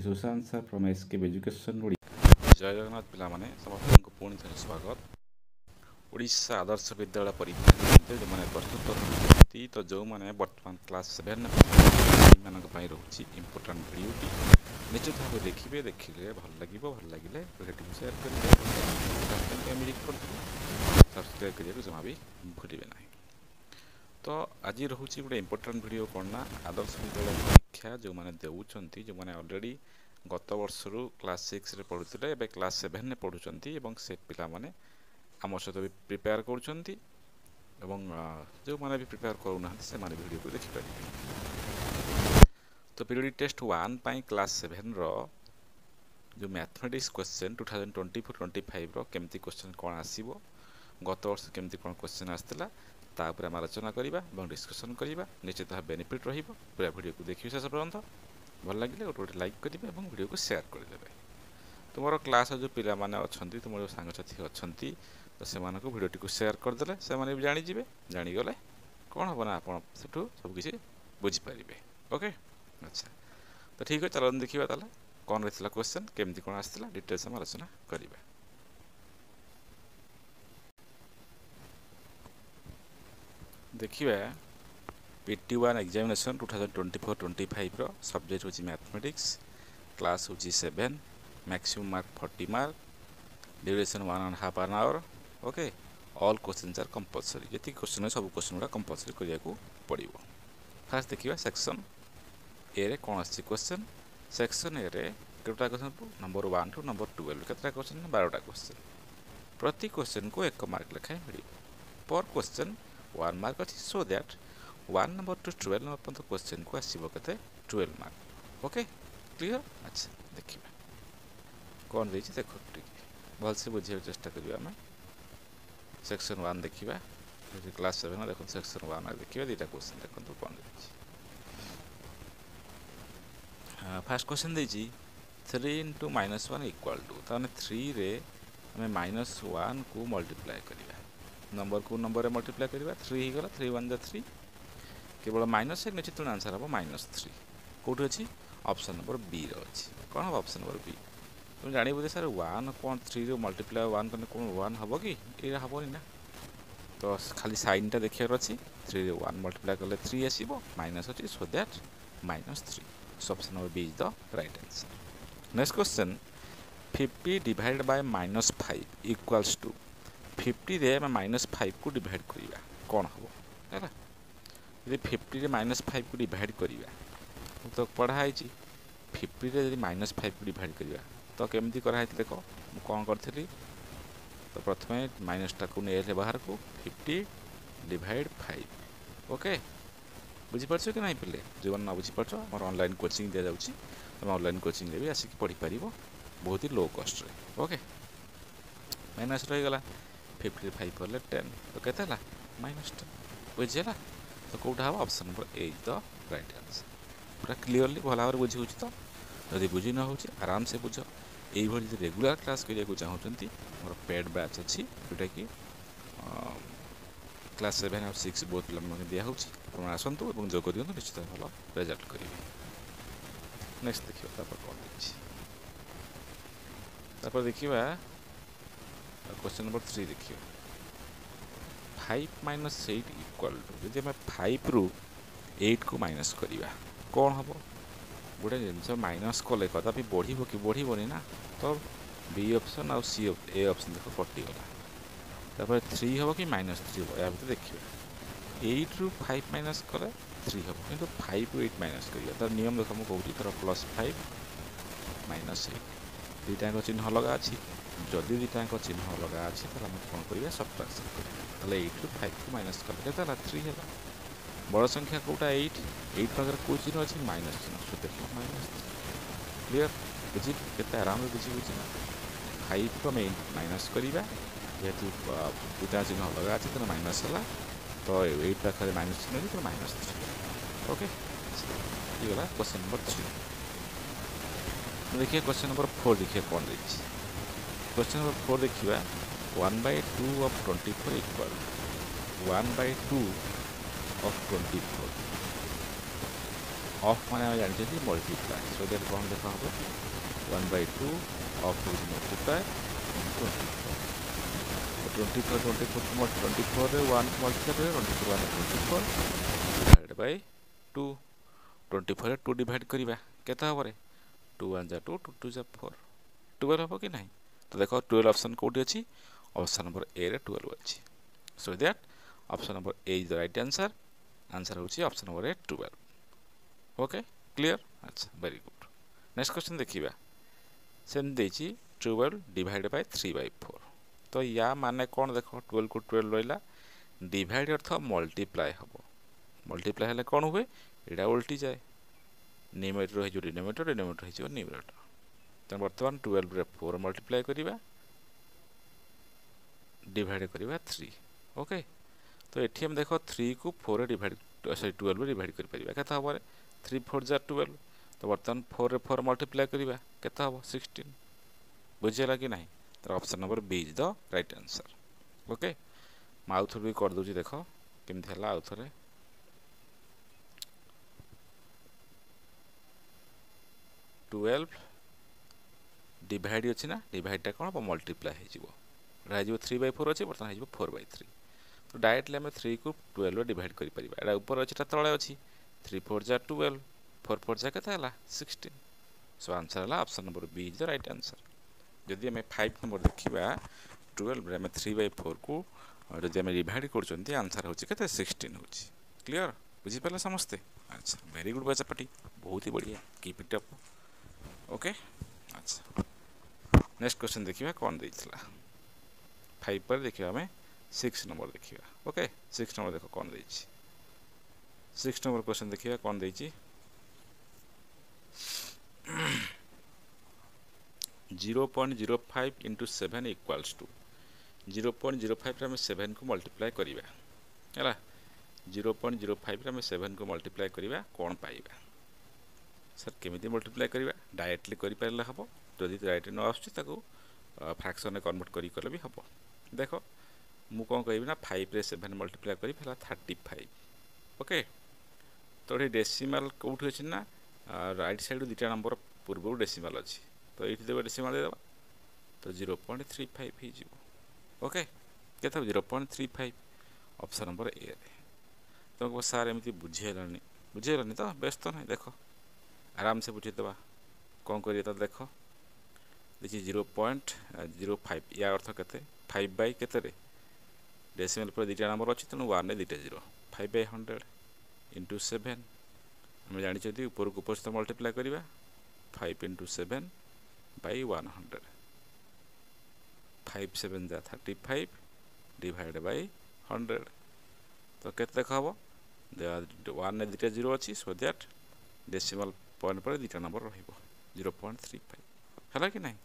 Sushant sir from S K education जय जगन्नाथ पे समस्त पुणी थे स्वागत ओडा आदर्श विद्यालय परीक्षा जो मैंने प्रस्तुत तो जो मैंने बर्तमान क्लास सेवेन रोच इम्पोर्टां भिडी निश्चित भाव देखिए देखिए भल लगे भल लगे सेयर करेंगे जमा भी भूलिए ना ତ ଆଜି ରହୁଛି ଗୋଟେ ଇମ୍ପୋର୍ଟାଣ୍ଟ ଭିଡ଼ିଓ କ'ଣ ନା ଆଦର୍ଶ ବିଦ୍ୟାଳୟ ପରୀକ୍ଷା ଯେଉଁମାନେ ଦେଉଛନ୍ତି ଯେଉଁମାନେ ଅଲରେଡ଼ି ଗତ ବର୍ଷରୁ କ୍ଲାସ୍ ସିକ୍ସରେ ପଢ଼ୁଥିଲେ ଏବେ କ୍ଲାସ୍ ସେଭେନ୍ରେ ପଢ଼ୁଛନ୍ତି ଏବଂ ସେ ପିଲାମାନେ ଆମ ସହିତ ବି ପ୍ରିପେୟାର କରୁଛନ୍ତି ଏବଂ ଯେଉଁମାନେ ବି ପ୍ରିପେୟାର କରୁନାହାନ୍ତି ସେମାନେ ଭିଡ଼ିଓକୁ ଦେଖିପାରିବେ ତ ପିରିୟଡ଼ିକ୍ ଟେଷ୍ଟ ୱାନ୍ ପାଇଁ କ୍ଲାସ୍ ସେଭେନ୍ର ଯେଉଁ mathematics question two thousand twenty four twenty ଫାଇଭ୍ର କେମିତି କ୍ୱେଶ୍ଚେନ୍ କ'ଣ ଆସିବ ଗତ ବର୍ଷ କେମିତି କ'ଣ କ୍ୱେଶ୍ଚେନ୍ ଆସିଥିଲା তা উপরে ଆମେ ଆଲୋଚନା କରିବା ଏବଂ ଡିସ୍କସନ୍ କରିବା ନିଶ୍ଚିତ ଭାବେ ବେନିଫିଟ୍ ରହିବ ପୁରା ଭିଡ଼ିଓକୁ ଦେଖିବେ ଶେଷ ପର୍ଯ୍ୟନ୍ତ ଭଲ ଲାଗିଲେ ଗୋଟେ ଗୋଟେ ଲାଇକ୍ କରିବେ ଏବଂ ଭିଡ଼ିଓକୁ ସେୟାର କରିଦେବେ ତୁମର କ୍ଲାସ୍ର ଯେଉଁ ପିଲାମାନେ ଅଛନ୍ତି ତୁମର ଯେଉଁ ସାଙ୍ଗସାଥି ଅଛନ୍ତି ତ ସେମାନଙ୍କୁ ଭିଡ଼ିଓଟିକୁ ସେୟାର କରିଦେଲେ ସେମାନେ ବି ଜାଣିଯିବେ ଜାଣିଗଲେ କ'ଣ ହେବ ନା ଆପଣ ସେଠୁ ସବୁକିଛି ବୁଝିପାରିବେ ଓକେ ଆଚ୍ଛା ତ ଠିକ୍ ଅଛି ଚାଲନ୍ତୁ ଦେଖିବା ତାହେଲେ କ'ଣ ରହିଥିଲା କ୍ୱେଶ୍ଚନ୍ କେମିତି କ'ଣ ଆସିଥିଲା ଡିଟେଲ୍ସ ଆମେ ଆଲୋଚନା କରିବା ଦେଖିବା P T one examination two thousand twenty four twenty ଫାଇଭ୍ର subject ହେଉଛି ମ୍ୟାଥମେଟିକ୍ସ କ୍ଲାସ୍ ହେଉଛି seven maximum mark forty mark duration one and half an hour okay all questions are compulsory ଯେତିକି କୋଶ୍ଚିନ୍ ସବୁ କୋଶ୍ଚିନ୍ ଗୁଡ଼ା compulsory କରିବାକୁ ପଡ଼ିବ first ଦେଖିବା section ଏରେ କ'ଣ ଆସିଛି କୋଶ୍ଚିନ୍ ସେକ୍ସନ୍ ଏରେ କେତେଟା question number one to number twelve କେତେଟା କୋଶ୍ଚିନ୍ ବାରଟା କୋଶ୍ଚିନ୍ ପ୍ରତି କୋଶ୍ଚିନ୍କୁ ଏକ ମାର୍କ ଲେଖାଏଁ ମିଳିବ ପର୍ କୋଶ୍ଚିନ୍ ওয়ান mark আছে so that one number two twelve number পର୍ଯ୍যন্ত কোশ্চেনକୁ ଆସିବ କେତେ টুয়েলভ ମାର୍କ ଓକେ କ୍ଲିଅର୍ ଆଚ୍ଛା ଦେଖିବା କ'ଣ ଦେଇଛି ଦେଖ ଟିକେ ଭଲସେ ବୁଝିବାକୁ ଚେଷ୍ଟା କରିବା ଆମେ ସେକ୍ସନ୍ ୱାନ୍ ଦେଖିବା କ୍ଲାସ୍ ସେଭେନ୍ ଦେଖନ୍ତୁ ସେକ୍ସନ୍ ୱାନ୍ ଦେଖିବା ଦୁଇଟା କୋଶ୍ଚିନ୍ ଦେଖନ୍ତୁ କ'ଣ ଦେଇଛି ଫାର୍ଷ୍ଟ କୋଶ୍ଚିନ୍ ଦେଇଛି three into minus one equal to তাহলে থ্রিরে আমি মাইনস ওয়ানকু মল্টিপ্লাই করা ନମ୍ବରକୁ ନମ୍ବରରେ ମଲ୍ଟିପ୍ଲାଏ କରିବା ଥ୍ରୀ ହେଇଗଲା ଥ୍ରୀ ୱାନ୍ ଦ ଥ୍ରୀ କେବଳ ମାଇନସ୍ ଏକ ନିଶ୍ଚିତ ଆନ୍ସର୍ ହେବ ମାଇନସ୍ ଥ୍ରୀ କେଉଁଠି ଅଛି ଅପସନ୍ ନମ୍ବର ବି'ର ଅଛି କ'ଣ ହେବ ଅପସନ୍ ନମ୍ବର ବି ତୁମେ ଜାଣିବ ଯେ ସାର୍ ୱାନ୍ କ'ଣ ଥ୍ରୀରୁ ମଲ୍ଟିପ୍ଲାଏ ୱାନ୍ କଲେ କ'ଣ ୱାନ୍ ହେବ କି ଏଇଟା ହେବନି ନା ତ ଖାଲି ସାଇନ୍ଟା ଦେଖିବାର ଅଛି ଥ୍ରୀରେ ୱାନ୍ ମଲ୍ଟିପ୍ଲାଏ କଲେ ଥ୍ରୀ ଆସିବ ମାଇନସ୍ ଅଛି so that minus three so option number B is the right answer next question fifty divide by minus five equals to ফিফটিরে আমি মাইনস ফাইভକୁ ଡିଭାଇଡ଼ କରିବା କ'ଣ ହେବ ହେଲା ଯଦି ଫିଫ୍ଟିରେ ମାଇନସ୍ ଫାଇଭକୁ ଡିଭାଇଡ଼ କରିବା ତ ପଢ଼ା ହେଇଛି ଫିଫ୍ଟିରେ ଯଦି ମାଇନସ୍ ଫାଇଭକୁ ଡିଭାଇଡ଼ କରିବା ତ କେମିତି କରାହେଇଛି ଦେଖ ମୁଁ କ'ଣ କରିଥିଲି ତ ପ୍ରଥମେ ମାଇନସ୍ଟାକୁ ନେଇଥିଲେ ବାହାରକୁ ଫିଫ୍ଟି ଡିଭାଇଡ଼ ଫାଇଭ୍ ଓକେ ବୁଝିପାରୁଛ କି ନାହିଁ ପିଲେ ଯେଉଁମାନେ ନ ବୁଝିପାରୁଛ ଆମର ଅନଲାଇନ୍ କୋଚିଂ ଦିଆଯାଉଛି ତୁମେ ଅନଲାଇନ୍ କୋଚିଂରେ ବି ଆସିକି ପଢ଼ିପାରିବ ବହୁତ ହି ଲୋ କଷ୍ଟରେ ଓକେ ମାଇନସ୍ ରହିଗଲା ফিফটি ফাইভ হলে টেন তো কেতে হল মাইনস টেন বুঝি হল তো কোটা হব অপসন নম্বর এই দ রাইট আনসর পুরা ক্লিয়রলি ভাল ভাবে বুঝি হচ্ছে তো যদি বুঝি ন হচ্ছে আরামসে বুঝ এইভাবে যদি রেগুলার ক্লাস করা চাহুমান মোট পেড ব্যাচ অছি যেটা কি ক্লাস সেভেন আর সিক্স বহুত পিলাকে দিয়া হচ্ছে আপনার আসন্তু এবং যোগ দিও নিশ্চিত ভালো রেজাল্ট করবে নেক্সট দেখবা তারপর কম দিচ্ছি তারপর দেখবা क्वेश्चन नंबर थ्री देखिए five minus eight equal to जब आम फाइव एट को माइनस करवा कौन हम गोटे जिनस माइनस कले कदापि बढ़ कि बढ़नी ना तो बी ऑप्शन आउ सी ए ऑप्शन देख कटिगला थ्री हम कि माइनस थ्री हम या देखिए एट रु फाइव माइनस कले थ्री हम कि फाइव रु एट माइनस करवा तार देख मुझे कौटी धर प्लस फाइव माइनस एट ଦୁଇଟାଙ୍କ ଚିହ୍ନ ଅଲଗା ଅଛି ଯଦି ଦୁଇଟାଙ୍କ ଚିହ୍ନ ଅଲଗା ଅଛି ତାହେଲେ ଆମେ କ'ଣ କରିବା ସବଟ୍ରାକ୍ସନ୍ କରିବା ତାହେଲେ ଏଇଟ୍ରୁ ଫାଇଭ୍କୁ ମାଇନସ୍ କରିଦେଲେ ତାହେଲେ ଥ୍ରୀ ହେଲା ବଡ଼ ସଂଖ୍ୟା କେଉଁଟା ଏଇଟ୍ ଏଇଟ୍ ପାଖରେ କେଉଁ ଚିହ୍ନ ଅଛି ମାଇନସ୍ ଚିହ୍ନ ସୋ ଦେଖିବ ମାଇନସ୍ କ୍ଲିଅର୍ ବୁଝି କେତେ ଆରାମରେ ବୁଝି ବୁଝି ନା ଫାଇଭ୍କୁ ଆମେ ମାଇନସ୍ କରିବା ଯେହେତୁ ଦୁଇଟା ଚିହ୍ନ ଅଲଗା ଅଛି ତାହେଲେ ମାଇନସ୍ ହେଲା ତ ଏଇଟ୍ ପାଖରେ ମାଇନସ୍ ଚିହ୍ନ ଅଛି ତାହେଲେ ମାଇନସ୍ ଥ୍ରୀ ଓକେ ହେଇଗଲା କ୍ୱେଶ୍ଚନ୍ ନମ୍ବର ଥ୍ରୀ देखिए क्वेश्चन नंबर फोर देखिए कौन देखिए क्वेश्चन नंबर फोर देखा one by two of twenty four equal one by two of twenty four of मैंने जानते मल्टीप्लाए सो दैट कौन देखा हम one by two of multiply twenty four twenty four twenty four twenty four one multiply twenty four one twenty four divide by two twenty four two divide करवा के two one जा two two two जा four twelve हम कि ना तो देख twelve option कौटी अच्छी अप्सन नंबर ए रे टुवेल्व अच्छी so that option number A is the right answer answer option number A twelve okay clear अच्छा वेरी गुड नेक्स्ट क्वेश्चन देखा सेमती टुवेल्व डिड बै थ्री बै फोर तो या मैंने कौन देख टुवेल्व को टुवेल्व रहा डिड अर्थ मल्टीप्लाए हम मल्टीप्लाए कौन हुए यहाँ उल्टी जाए निमेटर हो डिनोमेटर डिनोमेटर हो न्यूमेटर तेना बर्तमान ट्वेल्व्रे फोर मल्टीप्लाए करवा डिड करवा थ्री ओके तो ये आम देख थ्री को फोर डिड सरी ट्वेल्व डिड कर हमारे थ्री फोर जार ट्वेल्व तो बर्तमान फोर रे फोर मल्टीप्लाए करवा के सिक्सटन बुझेगा कि नहीं तो option number B is the right answer okay मैं आउ थोड़े कर करदे देख कमी आउ थोड़े টুয়েলভ ডিভাইড অছি না ডিভাইডটা কোণ হব মল্টিপ্লাই হয়ে যাব এটা হয়ে থ্রি বাই ফোর অছি বর্তমানে হয়ে ফোর বাই থ্রি তো ডাইরেক্টলি আমি থ্রি কু টুয়েলভ ডিভাইড করে পারিবা এটা উপরে অছি এটা তলে অছি থ্রি ফোর যা টুয়েলভ ফোর ফোর যা কেতে হল সিক্সটিন সো আনসার হল option number B is the right answer যদি আমি ফাইভ নম্বর দেখিবা টুয়েলভরে আমি থ্রি বাই ফোর কু যদি আমি ডিভাইড করছেন আনসার হচ্ছে কেতে সিক্সটিন হচ্ছে ক্লিয়ার বুঝিপারে সমস্তে আচ্ছা ভেরি গুড বাচ্চা পাটি বহুত ही बढ़िया कीप इट अप ओके अच्छा नेक्स्ट क्वेश्चन देखा कौन देता फाइव पर देखा आम सिक्स नंबर देखा ओके सिक्स नंबर देख कौन दे सिक्स नंबर क्वेश्चन देखा कौन दे zero point zero five into seven equals to zero point zero five आम सेभेन को मल्टीप्लाए करवा है जीरो पॉइंट जीरो फाइव आम सेभेन को मल्टीप्लाए करवा कौन पाइबा सर केमी मल्टीप्लाए करवा ଡାଇରେକ୍ଟଲି କରିପାରିଲେ ହେବ ଯଦି ଡାଇରେକ୍ଟଲି ନ ଆସୁଛି ତାକୁ ଫ୍ରାକ୍ସନ୍ରେ କନଭର୍ଟ କରି କଲେ ବି ହେବ ଦେଖ ମୁଁ କ'ଣ କହିବି ନା ଫାଇଭ୍ରେ ସେଭେନ୍ ମଲ୍ଟିପ୍ଲାଏ କରିବି ହେଲା ଥାର୍ଟି ଫାଇଭ୍ ଓକେ ତ ଏଠି ଡେସିମାଲ୍ କେଉଁଠି ଅଛି ନା ରାଇଟ୍ ସାଇଡ଼୍ରୁ ଦୁଇଟା ନମ୍ବର ପୂର୍ବରୁ ଡେସିମାଲ୍ ଅଛି ତ ଏଇଠି ଦେବା ଡେସିମାଲ୍ ଦେବା ତ ଜିରୋ ପଏଣ୍ଟ ଥ୍ରୀ ଫାଇଭ୍ ହେଇଯିବ ଓକେ କେତେ ହେବ zero point three five option number ଏରେ ତୁମକୁ ସାର୍ ଏମିତି ବୁଝି ହେଲାନି ବୁଝି ହେଲାନି ତ ବ୍ୟସ୍ତ ନାହିଁ ଦେଖ ଆରାମସେ ବୁଝିଦେବା କ'ଣ କରିବେ ତାହେଲେ ଦେଖ দেখি জিরো পয়েন্ট জিরো ফাইভ ইয়া অর্থ কেতে ফাইভ বাই কেতে ডেসিমেল পরে দুইটা নম্বর অছি তেমন ওয়ানে দুইটা zero five by hundred into seven আমি জাঁচি উপরক উপর সহ মল্টিপ্লাই করা five into seven by one hundred five seven যা thirty five divide by hundred তো কেতে দেখা হব ওয়ানে দুইটা জিরো অছি সো দ্যাট ডেসিমাল পয়েন্ট পরে দুইটা নম্বর রহব ଜିରୋ ପଏଣ୍ଟ ଥ୍ରୀ ଫାଇଭ୍ ହେଲା କି ନାହିଁ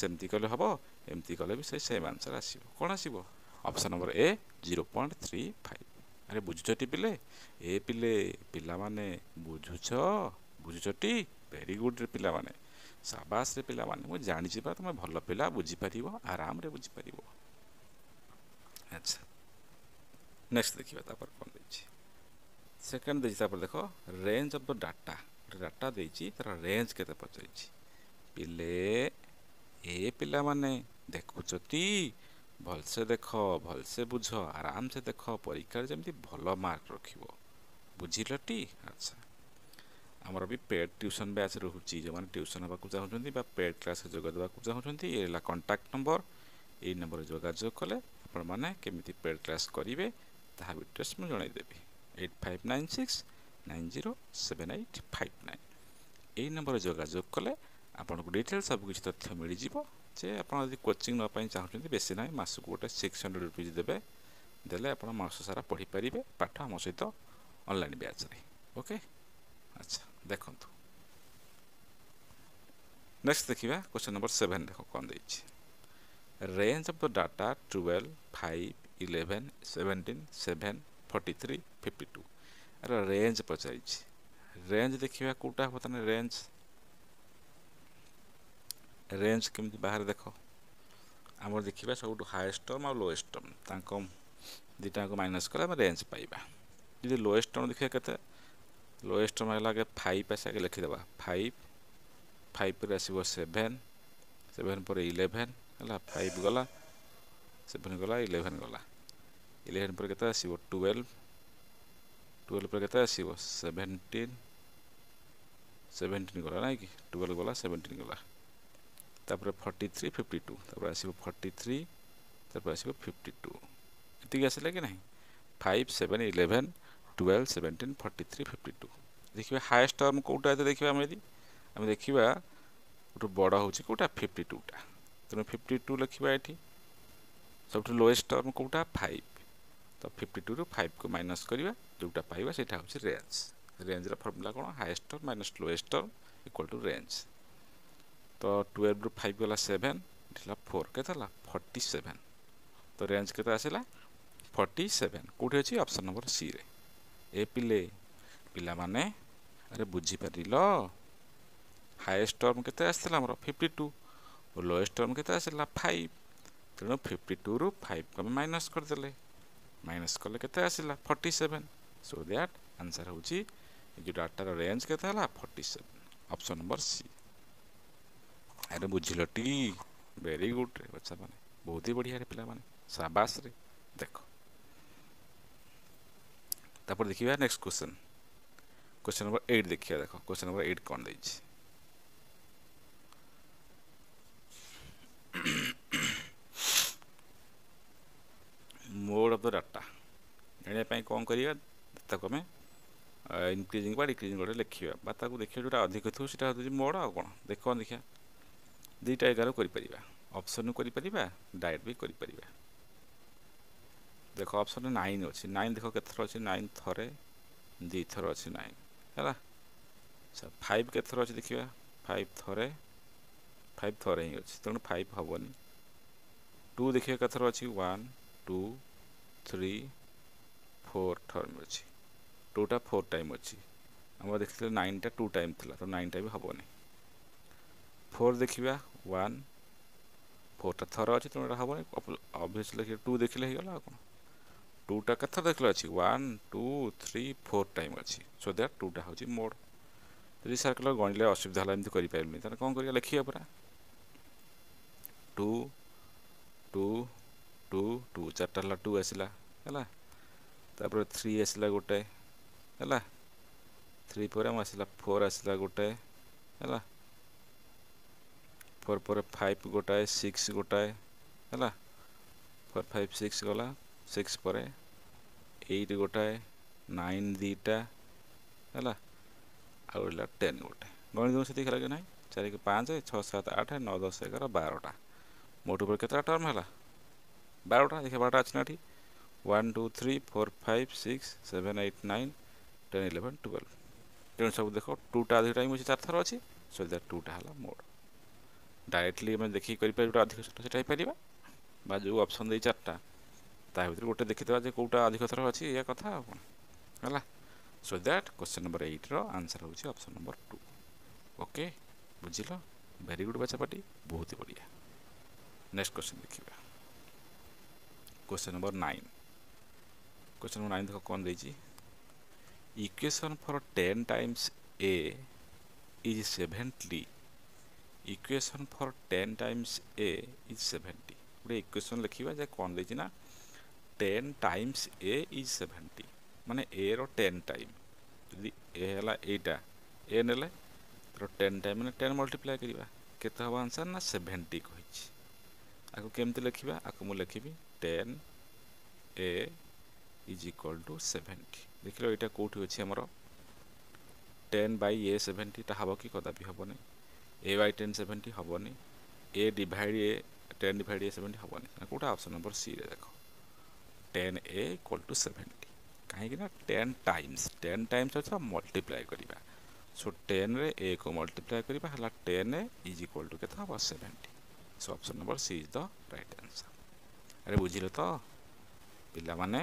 ସେମିତି କଲେ ହେବ ଏମିତି କଲେ ବି ସେ ସେମ୍ ଆନ୍ସର୍ ଆସିବ କ'ଣ ଆସିବ option number A zero point three five ଆରେ ବୁଝୁଛଟି ପିଲେ ଏ ପିଲେ ପିଲାମାନେ ବୁଝୁଛ ବୁଝୁଛଟି ଭେରି ଗୁଡ଼୍ରେ ପିଲାମାନେ ସାବାସରେ ପିଲାମାନେ ମୁଁ ଜାଣିଛି ବା ତୁମେ ଭଲ ପିଲା ବୁଝିପାରିବ ଆରାମରେ ବୁଝିପାରିବ ଆଚ୍ଛା ନେକ୍ସଟ ଦେଖିବା ତାପରେ କ'ଣ ଦେଇଛି ସେକେଣ୍ଡ ଦେଇଛି ତାପରେ ଦେଖ ରେଞ୍ଜ ଅଫ୍ ଦ ଡାଟା ଗୋଟେ ଡାଟା ଦେଇଛି ତା'ର ରେଞ୍ଜ କେତେ ପଚାରିଛି ପିଲେ ଏ ପିଲାମାନେ ଦେଖୁଛନ୍ତି ଭଲସେ ଦେଖ ଭଲସେ ବୁଝ ଆରାମସେ ଦେଖ ପରୀକ୍ଷାରେ ଯେମିତି ଭଲ ମାର୍କ ରଖିବ ବୁଝିଲଟି ଆଚ୍ଛା ଆମର ବି ପେଡ୍ ଟ୍ୟୁସନ୍ ବ୍ୟାଚ୍ ରହୁଛି ଯେଉଁମାନେ ଟ୍ୟୁସନ୍ ହେବାକୁ ଚାହୁଁଛନ୍ତି ବା ପେଡ୍ କ୍ଲାସ୍ରେ ଯୋଗ ଦେବାକୁ ଚାହୁଁଛନ୍ତି ଏ ହେଲା କଣ୍ଟାକ୍ଟ ନମ୍ବର ଏଇ ନମ୍ବରରେ ଯୋଗାଯୋଗ କଲେ ଆପଣମାନେ କେମିତି ପେଡ୍ କ୍ଲାସ୍ କରିବେ ତାହା ବି ଡିଟେଲ୍ସ ମୁଁ ଜଣାଇଦେବି eight five nine six nine zero seven eight five nine এই নম্বরে যোগাযোগ কলে ଆପଣଙ୍କୁ ଡିଟେଲ୍ ସବୁକିଛି ତଥ୍ୟ ମିଳିଯିବ ଯେ ଆପଣ ଯଦି କୋଚିଂ ନେବା ପାଇଁ ଚାହୁଁଛନ୍ତି ବେଶୀ ନାହିଁ ମାସକୁ ଗୋଟେ ସିକ୍ସ ହଣ୍ଡ୍ରେଡ଼ ରୁପିଜ୍ ଦେବେ ଦେଲେ ଆପଣ ମାସ ସାରା ପଢ଼ିପାରିବେ ପାଠ ଆମ ସହିତ ଅନଲାଇନ୍ ବ୍ୟାଚ୍ରେ ଓକେ ଆଚ୍ଛା ଦେଖନ୍ତୁ ନେକ୍ସଟ ଦେଖିବା କ୍ୱେଶ୍ଚନ୍ ନମ୍ବର ସେଭେନ୍ ଦେଖ କ'ଣ ଦେଇଛି range of the data twelve five eleven seventeen seven forty three fifty two range पचारेज देखा कौटा हम तेज रेंज रेंज केम बाहर देख आम देखिए सब हाएस्ट टर्म आ लोएस्ट टर्म तक दुटा को माइनस कले रेज पाइबा जी लोएस्ट टर्म देखिए कैसे लोएस्ट टर्म है फाइव आस आगे लिखिदे फाइव फाइव पर आसो सेभेन सेभेन पर इलेवेन है फाइव गला सेभेन गला इलेवेन गला इलेवेन पर कैसे आसो टुवेल्व 12 पर कहता है सी वो 17 ना कि टुवेल्व गला सेवेन्टीन गला तब पर 43 52 तब पर ऐसी वो 43 तब पर ऐसी वो 52 इतनी कैसे लगे नहीं 5 7 11 12 17 43 52 देखिए हाईएस्ट टर्म कोटा है तो देखिए हमें दी हमें देखिए वो बड़ा हो चुका उटा 52 उटा तो मैं 52 लिखिए सब लोएस्ट टर्म कौटा फाइव ତ ଫିଫ୍ଟି ଟୁରୁ ଫାଇଭ୍କୁ ମାଇନସ୍ କରିବା ଯେଉଁଟା ପାଇବା ସେଇଟା ହେଉଛି ରେଞ୍ଜ ରେଞ୍ଜର ଫର୍ମୁଲା କ'ଣ ହାଏଷ୍ଟର ମାଇନସ୍ ଲୋଏଷ୍ଟର ଇକ୍ୱାଲ୍ ଟୁ ରେଞ୍ଜ ତ ଟୁଏଲ୍ଭରୁ ଫାଇଭ୍ ଗଲା ସେଭେନ୍ ହେଲା ଫୋର୍ କେତେ ହେଲା ଫର୍ଟି ସେଭେନ୍ ତ ରେଞ୍ଜ କେତେ ଆସିଲା ଫର୍ଟି ସେଭେନ୍ କେଉଁଠି ଅଛି ଅପସନ୍ ନମ୍ବର ସିରେ ଏ ପିଲେ ପିଲାମାନେ ଆରେ ବୁଝିପାରିଲ ହାଏଷ୍ଟ ଟର୍ମ କେତେ ଆସିଥିଲା ଆମର ଫିଫ୍ଟି ଟୁ ଓ ଲୋଏଷ୍ଟ ଟର୍ମ କେତେ ଆସିଲା ଫାଇଭ୍ ତେଣୁ ଫିଫ୍ଟି ଟୁରୁ ଫାଇଭ୍କୁ ଆମେ ମାଇନସ୍ କରିଦେଲେ माइनस कले के आसला forty seven so that answer हूँ जो डाटार रेंज के forty seven option number C अरे बुझल टी वेरी गुड रे बच्चा मैंने बहुत ही बढ़िया रे पिला मैंने रे देख तापर देखिए next question question number eight देखिए देख क्वेश्चन नंबर एट कौन देखिए मोड ऑफ द डाटा ଜାଣିବା ପାଇଁ କ'ଣ କରିବା ତାକୁ ଆମେ ଇନକ୍ରିଜିଂ ବା ଡିକ୍ରିଜିଂ ଗୋଟେ ଲେଖିବା ବା ତାକୁ ଦେଖିବା ଯେଉଁଟା ଅଧିକ ଥିବ ସେଇଟା ହେଉଛି ମୋଡ଼ ଆଉ କ'ଣ ଦେଖ ଦେଖିବା ଦୁଇଟା ଏଗାର କରିପାରିବା ଅପସନ୍ କରିପାରିବା ଡାଇରେକ୍ଟ ବି କରିପାରିବା ଦେଖ ଅପସନ୍ ନାଇନ୍ ଅଛି ନାଇନ୍ ଦେଖ କେତେଥର ଅଛି ନାଇନ୍ ଥରେ ଦୁଇଥର ଅଛି ନାଇନ୍ ହେଲା ସାର୍ ଫାଇଭ୍ କେତେଥର ଅଛି ଦେଖିବା ଫାଇଭ୍ ଥରେ ଫାଇଭ୍ ଥରେ ହିଁ ଅଛି ତେଣୁ ଫାଇଭ୍ ହେବନି ଟୁ ଦେଖିବା କେତେଥର ଅଛି one two three four term ଅଛି ଟୁଟା ଫୋର୍ ଟାଇମ୍ ଅଛି আমরা দেখলে নাইনটা টু টাইম লা তো নাইনটা বি হবনি ফোর দেখা ওয়ান ফোরটা থর অছি তেমন এটা হবনি অভিয়াসলি টু দেখলে হয়ে গেল কোণ টুটা কেথর দেখলে অছি one two three four time অছি সো দ্যাট টুটা হচ্ছে মোড যদি স্যার কল গণিলে অসুবিধা হল এমনি করে পারিনি তাহলে কম করিয়া লেখিবা পুরা টু টু ଟୁ ଟୁ ଚାରିଟା ହେଲା ଟୁ ଆସିଲା ହେଲା ତାପରେ ଥ୍ରୀ ଆସିଲା ଗୋଟେ ହେଲା ଥ୍ରୀ ପରେ ଆମ ଆସିଲା ଫୋର୍ ଆସିଲା ଗୋଟେ ହେଲା ଫୋର୍ ପରେ ଫାଇଭ୍ ଗୋଟାଏ ସିକ୍ସ ଗୋଟାଏ ହେଲା ଫୋର୍ ଫାଇଭ୍ ସିକ୍ସ ଗଲା ସିକ୍ସ ପରେ ଏଇଟ୍ ଗୋଟାଏ ନାଇନ୍ ଦୁଇଟା ହେଲା ଆଉ ରହିଲା ଟେନ୍ ଗୋଟେ ଗଣିତ ସେତିକି ହେଲା କି ନାହିଁ ଚାରିକି ପାଞ୍ଚ ଛଅ ସାତ ଆଠ ନଅ ଦଶ ଏଗାର ବାରଟା ମୋଟ ଉପରେ କେତେଟା ଟର୍ମ ହେଲା बारोटा देखिए बारोटा अच्छी one two three four five six seven eight nine ten eleven twelve तेणु सब देख टूटा अधिक टाइम अच्छे चार थर अच्छी सो दैट टूटा है मोड डायरेक्टली आम देखिए करोटा अधिक सेटा जो अप्सन दे चार्टा भर गोटे देखीदा कौटा अधिक थर अच्छी या कथ है so that question number एट्र answer option number two okay बुझल भेरी गुड बाचा पार्टी बहुत ही बढ़िया नेक्स्ट क्वेश्चन देखा question number nine question number nine देख कौन दे equation for ten times A is seventy equation for ten times A is seventy गोटे equation लिखा जे कौन देना ten times A is seventy मान ए रेन टाइम जदि ए है ए ने टेन टाइम मैंने टेन मल्टीप्लाए करवा केत हम आंसर ना सेभेन्टी कही आपको केमती लिखा आपको मुझे लिखी ten A is equal to seventy ଦେଖିଲ ଏଇଟା କେଉଁଠି ଅଛି ଆମର ଟେନ୍ ବାଇ ଏ ସେଭେଣ୍ଟିଟା ହେବ କି କଦାପି ହେବନି ଏ ବାଇ ଟେନ୍ ସେଭେଣ୍ଟି ହେବନି ଏ ଡିଭାଇଡ଼ ଏ ଟେନ୍ ଡିଭାଇଡ଼ ଏ ସେଭେଣ୍ଟି ହେବନି କେଉଁଟା ଅପସନ୍ ନମ୍ବର ସିରେ ଦେଖ ten A equal to seventy କାହିଁକି ନା ଟେନ୍ ଟାଇମ୍ସ ଟେନ୍ ଟାଇମ୍ସ ଅଛି ମଲ୍ଟିପ୍ଲାଏ କରିବା ସୋ ଟେନ୍ରେ ଏକୁ ମଲ୍ଟିପ୍ଲାଏ କରିବା ହେଲା ten A is equal to କେତେ ହେବ seventy so option number C is the right answer अरे बुझल तो पिला माने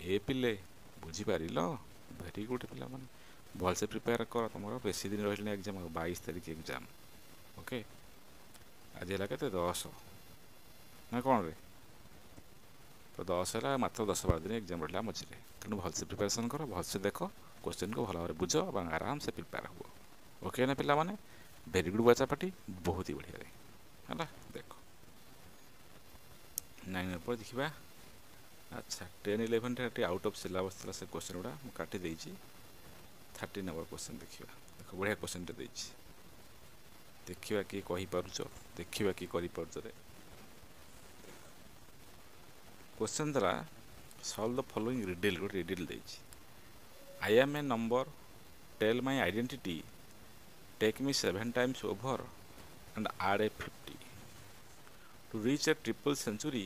ए पिले बुझिपार भेरी गुड पिला माने भल से प्रिपेयर कर तुम बेस दिन रही एग्जाम बैस तारीख एग्जाम ओके आज है कैसे दस ना कौन रे तो दस है मात्र दस बार दिन एग्जाम रहा मझे तेना भल से प्रिपेरेसन कर भलसे देख क्वेश्चन को भल भाव बुझ और आराम से प्रिपेयर हो ओके ना पिला माने भेरी गुड बचापाटी बहुत ही बढ़िया है देख ନାଇନ୍ ଉପରେ ଦେଖିବା ଆଚ୍ଛା ଟେନ୍ ଇଲେଭେନ୍ଟା ଟିକେ ଆଉଟ୍ ଅଫ୍ ସିଲାବସ୍ ଥିଲା ସେ କୋଶ୍ଚିନ୍ ଗୁଡ଼ା ମୁଁ କାଟି ଦେଇଛି ଥାର୍ଟି ନମ୍ବର କୋଶ୍ଚିନ୍ ଦେଖିବା ଦେଖ ବଢ଼ିଆ କୋଶ୍ଚିନ୍ଟା ଦେଇଛି ଦେଖିବା କିଏ କହିପାରୁଛ ଦେଖିବା କିଏ କରିପାରୁଛରେ କୋଶ୍ଚିନ୍ ଦେଲା ସଲ୍ଭ ଦ ଫଲୋଇଂ ରିଡିଲ୍ ଗୋଟେ ରିଡିଲ୍ ଦେଇଛି I am a number tell my identity take me seven times over and add a to reach a triple century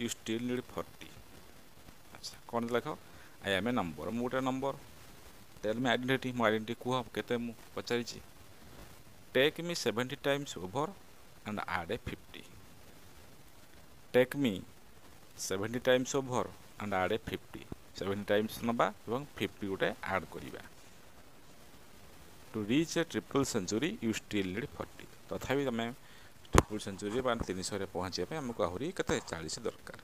you still need 40 अच्छा कौन लख आई एम ए नंबर मु गोटे number tell me identity मो identity कह के पचारि take me seventy times over and add a fifty take me seventy times over and add a fifty seventy times नवा और fifty गोटे आड करवा to reach a triple century you still need forty तथा तुम triple century ବା ତିନିଶହରେ ପହଞ୍ଚିବା ପାଇଁ ଆମକୁ ଆହୁରି କେତେ ଚାଳିଶ ଦରକାର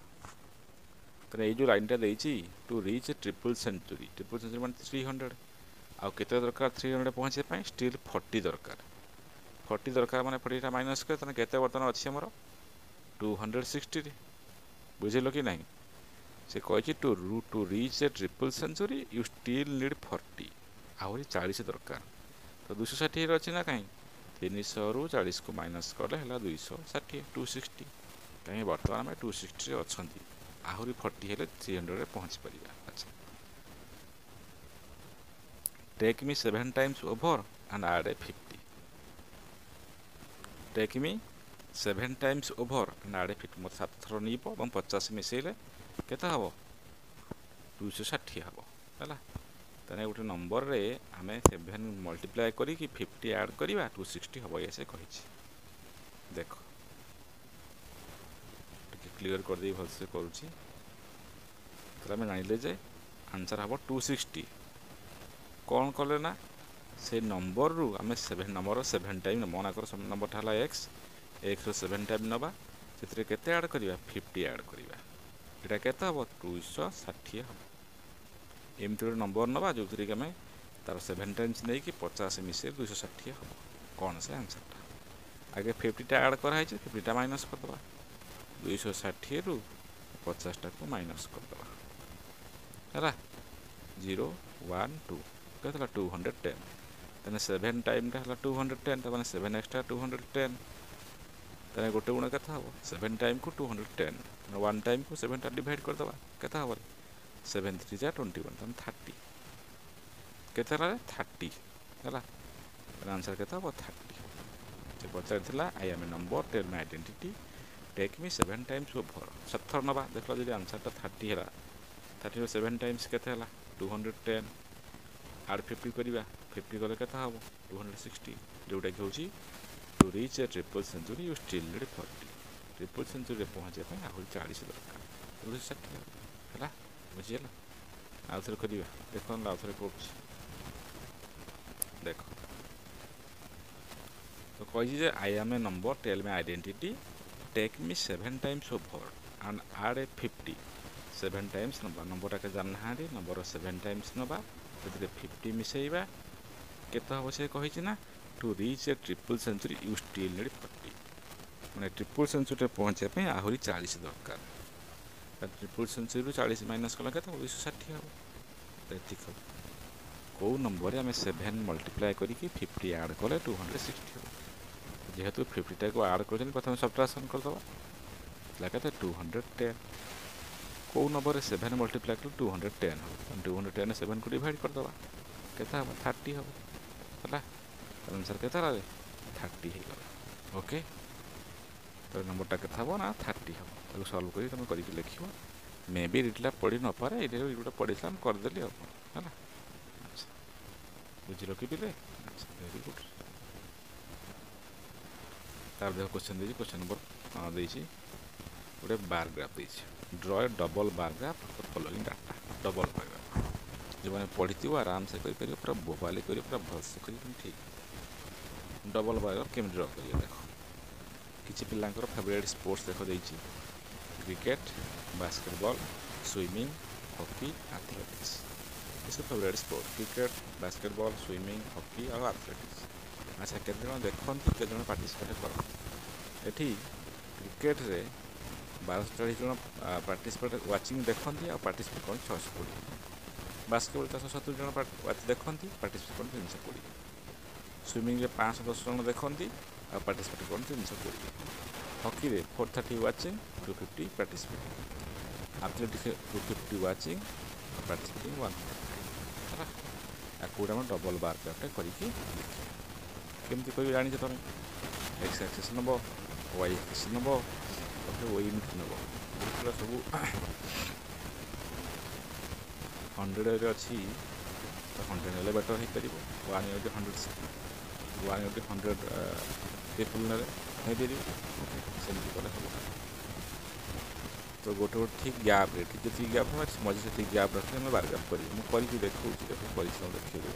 ତେଣୁ ଏଇ ଯେଉଁ ଲାଇନ୍ଟା ଦେଇଛି to reach triple century triple century ମାନେ ଥ୍ରୀ ହଣ୍ଡ୍ରେଡ଼ ଆଉ କେତେ ଦରକାର ଥ୍ରୀ ହଣ୍ଡ୍ରେଡ଼ ପହଞ୍ଚିବା ପାଇଁ ଷ୍ଟିଲ୍ ଫର୍ଟି ଦରକାର ଫର୍ଟି ଦରକାର ମାନେ ଫର୍ଟିଟା ମାଇନସ୍ କରେ ତାହେଲେ କେତେ ବର୍ତ୍ତମାନ ଅଛି ଆମର ଟୁ ହଣ୍ଡ୍ରେଡ଼ ସିକ୍ସଟିରେ ବୁଝିଲ କି ନାହିଁ ସେ କହିଛି ଟୁ ରୁ to reach a triple century you still need forty ଆହୁରି ଚାଳିଶ ଦରକାର ତ ଦୁଇଶହ ଷାଠିଏରେ ଅଛି ନା କାହିଁ ତିନିଶହରୁ ଚାଳିଶକୁ ମାଇନସ୍ କଲେ ହେଲା ଦୁଇଶହ ଷାଠିଏ ଟୁ ସିକ୍ସଟି କାହିଁକି ବର୍ତ୍ତମାନ ଆମେ ଟୁ ସିକ୍ସଟିରେ ଅଛନ୍ତି ଆହୁରି ଫର୍ଟି ହେଲେ ଥ୍ରୀ ହଣ୍ଡ୍ରେଡ଼ରେ ପହଞ୍ଚିପାରିବା ଆଚ୍ଛା take me seven times over and add a fifty take me seven times over and add a fifty ମୋତେ ସାତ ଥର ନେଇଯିବ ଏବଂ ପଚାଶ ମିଶାଇଲେ କେତେ ହେବ ଦୁଇଶହ ଷାଠିଏ ହେବ ହେଲା ତାହେଲେ ଗୋଟେ ନମ୍ବରରେ ଆମେ ସେଭେନ୍ ମଲ୍ଟିପ୍ଲାଏ କରିକି ଫିଫ୍ଟି ଆଡ଼୍ କରିବା ଟୁ ସିକ୍ସଟି ହେବ ଇଏ ସେ କହିଛି ଦେଖ ଟିକେ କ୍ଲିଅର୍ କରିଦେଇ ଭଲସେ କରୁଛି ତାହେଲେ ଆମେ ଜାଣିଲେ ଯେ ଆନ୍ସର୍ ହେବ ଟୁ ସିକ୍ସଟି କ'ଣ କଲେ ନା ସେ ନମ୍ବରରୁ ଆମେ ସେଭେନ୍ ନମ୍ବର ସେଭେନ୍ ଟାଇମ୍ ମନାକର ନମ୍ବରଟା ହେଲା ଏକ୍ସ ଏକ୍ସରୁ ସେଭେନ୍ ଟାଇମ୍ ନେବା ସେଥିରେ କେତେ ଆଡ଼୍ କରିବା ଫିଫ୍ଟି ଆଡ଼୍ କରିବା ଏଇଟା କେତେ ହେବ ଦୁଇଶହ ଷାଠିଏ ହେବ ଏମିତି ଗୋଟେ ନମ୍ବର ନେବା ଯେଉଁଥିରେ କି ଆମେ ତାର ସେଭେନ୍ ଟାଇମ୍ସ ନେଇକି ପଚାଶ ମିଶାଇ ଦୁଇଶହ ଷାଠିଏ ହେବ କ'ଣ ସେ ଆନ୍ସର୍ଟା ଆଗେ ଫିଫ୍ଟିଟା ଆଡ଼୍ କରାହେଇଛି ଫିଫ୍ଟିଟା ମାଇନସ୍ କରିଦେବା ଦୁଇଶହ ଷାଠିଏରୁ ପଚାଶଟାକୁ ମାଇନସ୍ କରିଦେବା ହେଲା ଜିରୋ ୱାନ୍ ଟୁ ହେଲା ଟୁ ହଣ୍ଡ୍ରେଡ଼ ଟେନ୍ ତାହେଲେ ସେଭେନ୍ ଟାଇମ୍ଟା ହେଲା ଟୁ ହଣ୍ଡ୍ରେଡ଼ ଟେନ୍ ତାମାନେ seven extra two hundred ten ତାହେଲେ ଗୋଟେ ଗୁଣ କେତେ ହେବ ସେଭେନ୍ ଟାଇମ୍କୁ ଟୁ ହଣ୍ଡ୍ରେଡ଼ ଟେନ୍ ୱାନ୍ ଟାଇମ୍କୁ ସେଭେନ୍ଟା ଡିଭାଇଡ଼ କରିଦେବା କେତେ ହେବ सेभेन थ्री जा ट्वेंटी वन तो थर्टी के थर्टी है आंसर के थर्टी से पचार I am a number tell my आईडेट take me seven times over सत थर ना देख लो जब आंसर टा थर्टी है थर्टी रू सेभेन टाइम्स के two hundred ten add fifty करवा फिफ्टी कले के हम टू हंड्रेड सिक्सटी जोटा कि हूँ to reach a triple century you still forty triple century पहुँचापी आहरी चालीस दरकार षाठी है ବୁଝିହେଲା ଆଉଥରେ କରିବା ଦେଖନ୍ତୁ ଆଉଥରେ କରୁଛି ଦେଖ तो କହିଛି ଯେ I am a number tell me identity take me seven times over and add a fifty seven times नवा नंबर टाके जानना नंबर सेभेन टाइम्स नवा तो फिफ्टी मिसेवा केत हम से कही to reach a triple century you still need forty मैंने ट्रिपल सेंचुरी पहुँचापी आहरी चालीस दरकार ट्रिपुल सेंचुरी चालीस माइनस कल क्या दुई षाठी हम तो ये हम कौ नंबर आम सेभेन मल्टीप्लाए कर फिफ्टी आड कले टू हंड्रेड सिक्सटी हम जेहेतु फिफ्टीटा को आड कर प्रथम सब्ट्राक्शन करदे टू हंड्रेड टेन कौ नंबर सेभेन मल्टीप्लाए कर टू हंड्रेड टेन हम टू हंड्रेड टेन सेभेन को डिड करदे के थार्टी हम है अनुसार के थर्टी ओके ତାର ନମ୍ବରଟା କେତେ ହେବ ନା ଥାର୍ଟି ହେବ ତାକୁ ସଲ୍ଭ କରି ତୁମେ କରିକି ଲେଖିବ ମେ ବି ରିଟିଲା ପଢ଼ି ନପାରେ ଏଇଟା ଯେଉଁଟା ପଢ଼ିଥିଲା ମୁଁ କରିଦେଲି ଆଉ କ'ଣ ହେଲା ଆଚ୍ଛା ବୁଝି ରଖିଥିଲେ ଆଚ୍ଛା ଭେରି ଗୁଡ଼୍ ତାର ଦେଖ କୋଶ୍ଚେନ୍ ଦେଇଛି କୋଶ୍ଚେନ୍ ନମ୍ବର ଦେଇଛି ଗୋଟେ ବାର ଗ୍ରାଫ୍ ଦେଇଛି draw a double bar graph following data double bar graph ଯେଉଁମାନେ ପଢ଼ିଥିବ ଆରାମସେ କରିପାରିବ ପୁରା ବୋବାଲି କରିବ ପୁରା ଭଲସେ କରିବ ଠିକ୍ ଡବଲ୍ ବାର ଗ୍ରାଫ୍ କେମିତି ଡ୍ର କରିବ ଦେଖ କିଛି ପିଲାଙ୍କର ଫେଭରେଟ୍ ସ୍ପୋର୍ଟସ୍ ଦେଖ ଦେଇଛି cricket basketball swimming hockey athletics ଏସବୁ favourite sport cricket basketball swimming hockey ଆଉ ଆଥଲେଟିକ୍ସ ଆଚ୍ଛା କେତେଜଣ ଦେଖନ୍ତି କେତେଜଣ ପାର୍ଟିସିପେଟ୍ କରନ୍ତି ଏଠି କ୍ରିକେଟ୍ରେ ବାରଶହ ଚାଳିଶ ଜଣ ପାର୍ଟିସିପେଟ୍ ୱାଚିଂ ଦେଖନ୍ତି ଆଉ ପାର୍ଟିସିପେଟ୍ କରନ୍ତି ଛଅଶହ କୋଡ଼ିଏ ବାସ୍କେଟବଲ୍ ଚାରିଶହ ସତୁରି ଜଣ ଦେଖନ୍ତି ପାର୍ଟିସିପେଟ୍ କରନ୍ତି ତିନିଶହ କୋଡ଼ିଏ ସୁଇମିଂରେ ପାଞ୍ଚଶହ ଦଶ ଜଣ ଦେଖନ୍ତି পার্টিসিপেট করছেন নিষেধ করবে হকিরে four thirty watching two fifty participating আথলেটিক্সে two fifty watching participating one fifty କେଉଁଟା ଆମେ ଡବଲ୍ ବାର୍ ପ୍ୟାକ୍ଟା କରିକି ଦେଖିବା କେମିତି କରିକି ଜାଣିଛ ତମେ ଏକ୍ସ ଆକ୍ସିସ୍ ନେବ ୱାଇ ଆକ୍ସିସ୍ ନେବ ତାପରେ ୱାଇ ୟୁନିଟ୍ ନେବ ଏଗୁଡ଼ା ସବୁ ହଣ୍ଡ୍ରେଡ଼ରେ ଅଛି ତ ହଣ୍ଡ୍ରେଡ଼ ନେଲେ ବେଟର୍ ହେଇପାରିବ ୱାନ୍ ହେଉଛି ହଣ୍ଡ୍ରେଡ଼ ୱାନ୍ ହେଉଛି ହଣ୍ଡ୍ରେଡ଼ त्रिपुल तो गोटे गोटे ठीक गैप ठीक जी ग्याप हम मजे से ठीक ग्याप रखे हमें बार ग्याप करी मुझे करी देखा देख परिश्रम देखिए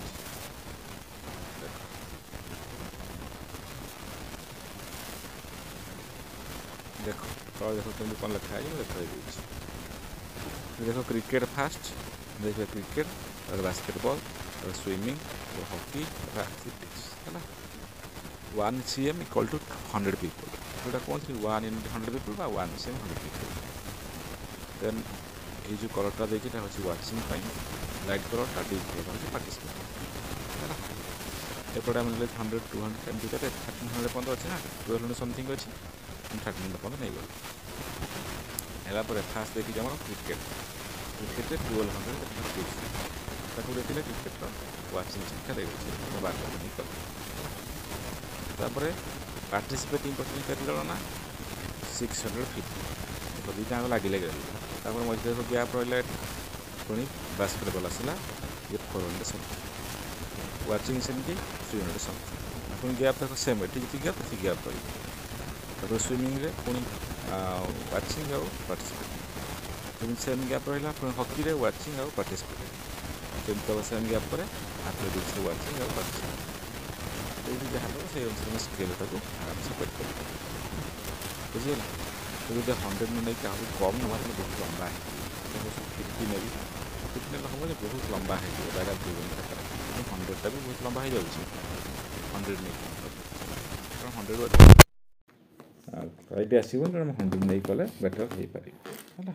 देख तब देख कम लिखा है लिखा देख क्रिकेट फास्ट देखिए क्रिकेट बास्केटबल स्विमिंग हकी है one cm equal to 100 people. So that comes in 1 unit 100 people বা 1 cm 100 পিপল দেন এই যে কলরটা দেখি এটা হচ্ছে ওয়াচিং টাইম লাইট কলরটা ডিপ কলর হচ্ছে পাকিস্তান এরপরে আমি নিলে হান্ড্রেড টু হান্ড্রেড টাইম ভিতরে থার্টিন হান্ড্রেড পর্যন্ত আছে না টুয়েলভ হান্ড্রেড সমথিং আছে আমি থার্টিন হান্ড্রেড পর্যন্ত নেইগলি ହେଲା ପରେ ଫାଷ୍ଟ ଦେଖିଛି ଆମର କ୍ରିକେଟ୍ କ୍ରିକେଟ୍ରେ ଟୁଏଲ୍ଭ ହଣ୍ଡ୍ରେଡ଼ ତାକୁ ଦେଖିଲେ କ୍ରିକେଟ୍ର ୱାଚିଂ ସଂଖ୍ୟା ଦେଇଦେଉଛି ବାରଟା ନେଇ তারপরে পার্টিসিপেটিং পার্সেন্টেজ কেটে গেল না সিক্স হন্ড্রেড ফিফটি তো দুইটা আগে লাগিলে গেল তারপরে মধ্যে গ্যাপ রহলে ପୁଣି ବାସ୍କେଟବଲ୍ ଆସିଲା ଇଏ ଫୋର୍ ହଣ୍ଡ୍ରେଡ଼ ସମଥିଙ୍ଗ ୱାଚିଂ ସେମିତି ଥ୍ରୀ ହଣ୍ଡ୍ରେଡ଼ ସମଥିଙ୍ଗ ପୁଣି ଗ୍ୟାପ୍ ତାକୁ ସେମ୍ ଏଠି ଯେତିକି ଗ୍ୟାପ୍ ସେତିକି ଗ୍ୟାପ୍ ରହିବ ତାପରେ ସୁଇମିଂରେ ପୁଣି ୱାଚିଂ ଆଉ ପାର୍ଟିସିପେଟିଂ ଯେମିତି ସେମ୍ ଗ୍ୟାପ୍ ରହିଲା ପୁଣି ହକିରେ ୱାଚିଂ ଆଉ ପାର୍ଟିସିପେଟିଂ ସେମିତି ସେମ୍ ଗ୍ୟାପ୍ ପରେ ଆଥଲେଟିକ୍ସରେ ୱାଚିଂ ଆଉ ପାର୍ଟିସିପେଟିଂ udah saya scale को आराम से कट कर बुझे ना तो जो हंड्रेड में नहीं कहा कम नवा बहुत लंबा है खिड़की ने भी कितने हम बहुत लंबा है जगह दो घंटा कर हंड्रेडटा भी बहुत लंबा हो जाऊँ हंड्रेड नहीं कारण हंड्रेड ଏବେ ଆସିବ ତେଣୁ ହଣ୍ଡ୍ରେଡ଼ ନେଇ କଲେ ବେଟର୍ ହେଇପାରିବ ହେଲା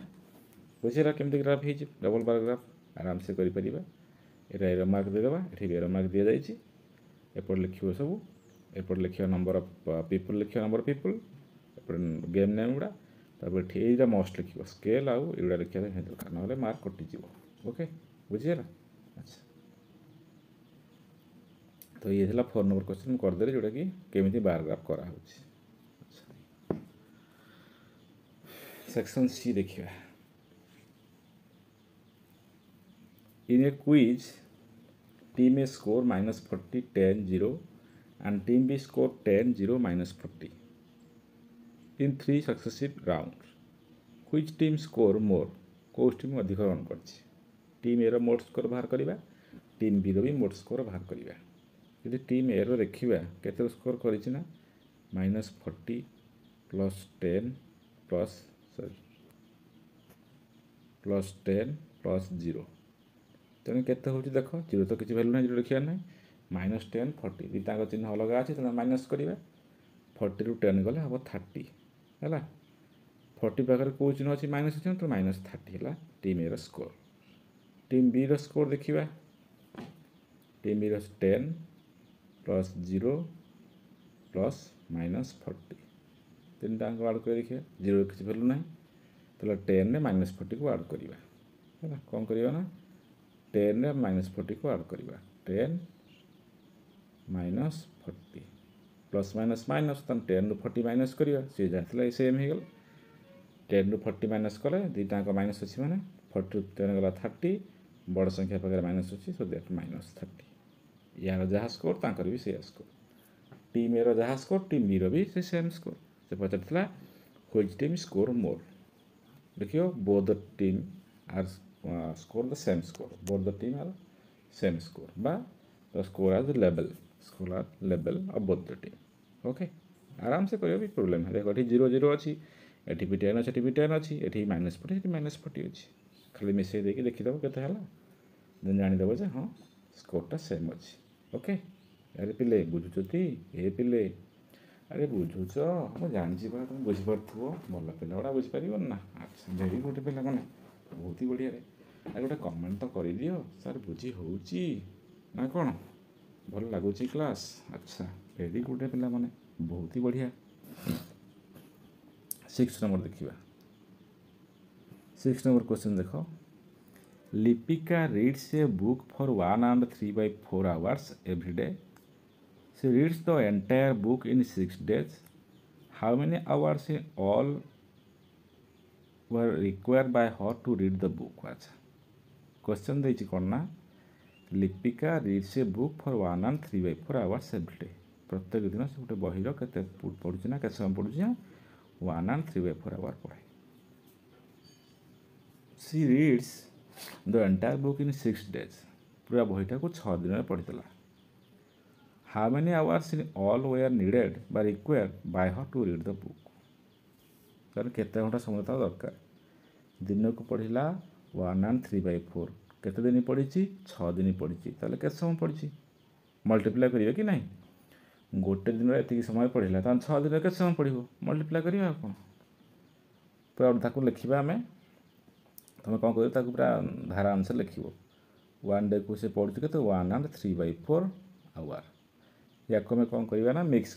ବୁଝିଲା କେମିତି ଗ୍ରାଫ୍ ହେଇଛି ଡବଲ୍ ବାର୍ ଗ୍ରାଫ୍ ଆରାମସେ କରିପାରିବା ଏଇଟା ଏରୋ ମାର୍କ ଦେଇଦେବା ଏଠି ବି ଏରୋ ମାର୍କ ଦିଆଯାଇଛି ଏପଟେ ଲେଖିବ ସବୁ ଏପଟେ ଲେଖିବା ନମ୍ବର ଅଫ୍ ପିପୁଲ୍ ଲେଖିବା ନମ୍ବର ଅଫ୍ ପିପୁଲ୍ ଏପଟେ ଗେମ୍ ନେମ୍ ଗୁଡ଼ା ତାପରେ ଏଇଟା ମଷ୍ଟ ଲେଖିବ ସ୍କେଲ୍ ଆଉ ଏଗୁଡ଼ା ଲେଖିବା ପାଇଁ ଦରକାର ନହେଲେ ମାର୍କ କଟିଯିବ ଓକେ ବୁଝିଗଲା ଆଚ୍ଛା ତ ଇଏ ହେଲା ଫୋନ୍ ନମ୍ବର କ୍ୱେଶ୍ଚିନ୍ ମୁଁ କରିଦେଲି ଯେଉଁଟାକି କେମିତି ବାରଗ୍ରାଫ୍ କରାହେଉଛି ସେକ୍ସନ୍ ସି ଦେଖିବା in a quiz team A score minus 40 10 0 and team B score 10 0 minus 40 in three successive rounds. Which team score more? କେଉଁ ଟିମ୍ ଅଧିକ ରନ୍ କରିଛି ଟିମ୍ ଏର ମୋଟ ସ୍କୋର ବାହାର କରିବା ଟିମ୍ ବିର ବି ମୋଟ ସ୍କୋର ବାହାର କରିବା ଯଦି ଟିମ୍ ଏର ଦେଖିବା କେତେ ସ୍କୋର କରିଛି ନା minus forty plus ten plus sorry plus ten plus zero ତେଣୁ କେତେ ହେଉଛି ଦେଖ ଜିରୋ ତ କିଛି ଭ୍ୟାଲ୍ୟୁ ନାହିଁ ଜିରୋ ଲେଖିବାର ନାହିଁ ମାଇନସ୍ ଟେନ୍ ଫର୍ଟି ଦୁଇଟାଙ୍କ ଚିହ୍ନ ଅଲଗା ଅଛି ତେଣୁ ମାଇନସ୍ କରିବା ଫର୍ଟିରୁ ଟେନ୍ ଗଲେ ହେବ ଥାର୍ଟି ହେଲା ଫର୍ଟି ପାଖରେ କେଉଁ ଚିହ୍ନ ଅଛି ମାଇନସ୍ ଚିହ୍ନ ତ ମାଇନସ୍ ଥାର୍ଟି ହେଲା ଟିମ୍ ଏର ସ୍କୋର୍ ଟିମ୍ ବିର ସ୍କୋର୍ ଦେଖିବା ଟିମ୍ ବିର ten plus zero plus minus forty ତିନିଟାଙ୍କ add କରି ଦେଖିବା ଜିରୋ କିଛି ଭ୍ୟାଲ୍ୟୁ ନାହିଁ ତାହେଲେ ଟେନ୍ରେ ମାଇନସ୍ ଫର୍ଟିକୁ ଆଡ଼୍ କରିବା ହେଲା କ'ଣ କରିବା ନା टेन रे माइनस फोर्टी को आड करवा ten minus forty plus minus minus ten रु फोर्टी माइनस कर सी जाना सेम हो टेन रु फोर्टी माइनस कले दुटाक माइनस अच्छी मैंने फोर्टी टेन गला थर्टी बड़ संख्या पाखे माइनस अच्छी सो दैट माइनस थर्टी यार जहाँ स्कोर तर भी सही स्कोर टीम ए रहा स्कोर टीम बी रि से सेम स्कोर से पचार टीम स्कोर मोर देखियो both team are score the same score both the team have same score but the score as level score as level of both the team okay आराम से करियो भी problem है देखो ये zero zero अच्छी eighty भी टेन अच्छी एटी भी टेन अच्छी eighty minus forty eighty minus forty अच्छी खाली मिसई देखिए देखीदेव के जाणीदेव जे हाँ स्कोरटा सेम अच्छी ओके अरे पिले बुझुचती ए पिले ଆରେ ବୁଝୁଛ ମୁଁ ଜାଣିଛି ପରା ତୁମେ ବୁଝିପାରୁଥିବ ଭଲ ପିଲାଗୁଡ଼ା ବୁଝିପାରିବନି ନା ଆଚ୍ଛା ଭେରି ଗୁଡ଼୍ ପିଲାମାନେ ବହୁତ ହି ବଢ଼ିଆରେ ଆଉ ଗୋଟେ କମେଣ୍ଟ ତ କରିଦିଅ ସାର୍ ବୁଝି ହେଉଛି ନା କ'ଣ ଭଲ ଲାଗୁଛି କ୍ଲାସ୍ ଆଚ୍ଛା ଭେରି ଗୁଡ଼୍ ପିଲାମାନେ ବହୁତ ହି ବଢ଼ିଆ ସିକ୍ସ ନମ୍ବର ଦେଖିବା ସିକ୍ସ ନମ୍ବର କ୍ୱେଶ୍ଚିନ୍ ଦେଖ Lipika reads a book for one and three by four hours every day she reads the entire book in six days how many hours in all were required by her to read the book. Achha. Question ଦେଇଛି କ'ଣ ନା Lipika reads a book for one and three by four hours every day ପ୍ରତ୍ୟେକ ଦିନ ସେ ଗୋଟେ ବହିର କେତେ ପଢ଼ୁଛି ନା କେତେ ସମୟ ପଢ଼ୁଛି ନା one and three by four hour ପଢ଼େ she reads the entire book in six days ପୁରା ବହିଟାକୁ ଛଅ ଦିନରେ ପଢ଼ିଥିଲା how many hours in all were needed ବା ରିକ୍ୱେୟାର୍ଡ ବାଇ ହ ଟୁ ରିଡ୍ ଦ ବୁକ୍ ତାହେଲେ କେତେ ଘଣ୍ଟା ସମୟ ତାର ଦରକାର ଦିନକୁ ପଢ଼ିଲା one and three by four केत दिन पड़ी छदिन पड़ी तेल के समय पड़ी मल्टीप्लाए करेंगे कि ना गोटे दिन ये समय पढ़ला तो छः दिन के समय पड़ो मल्टीप्लाए कर पूरा लिखा आम तुम कौन कर पूरा धारा अनुसार लिख वन डे को पढ़ु कत one and three by four are या को कौन करवा ना मिक्स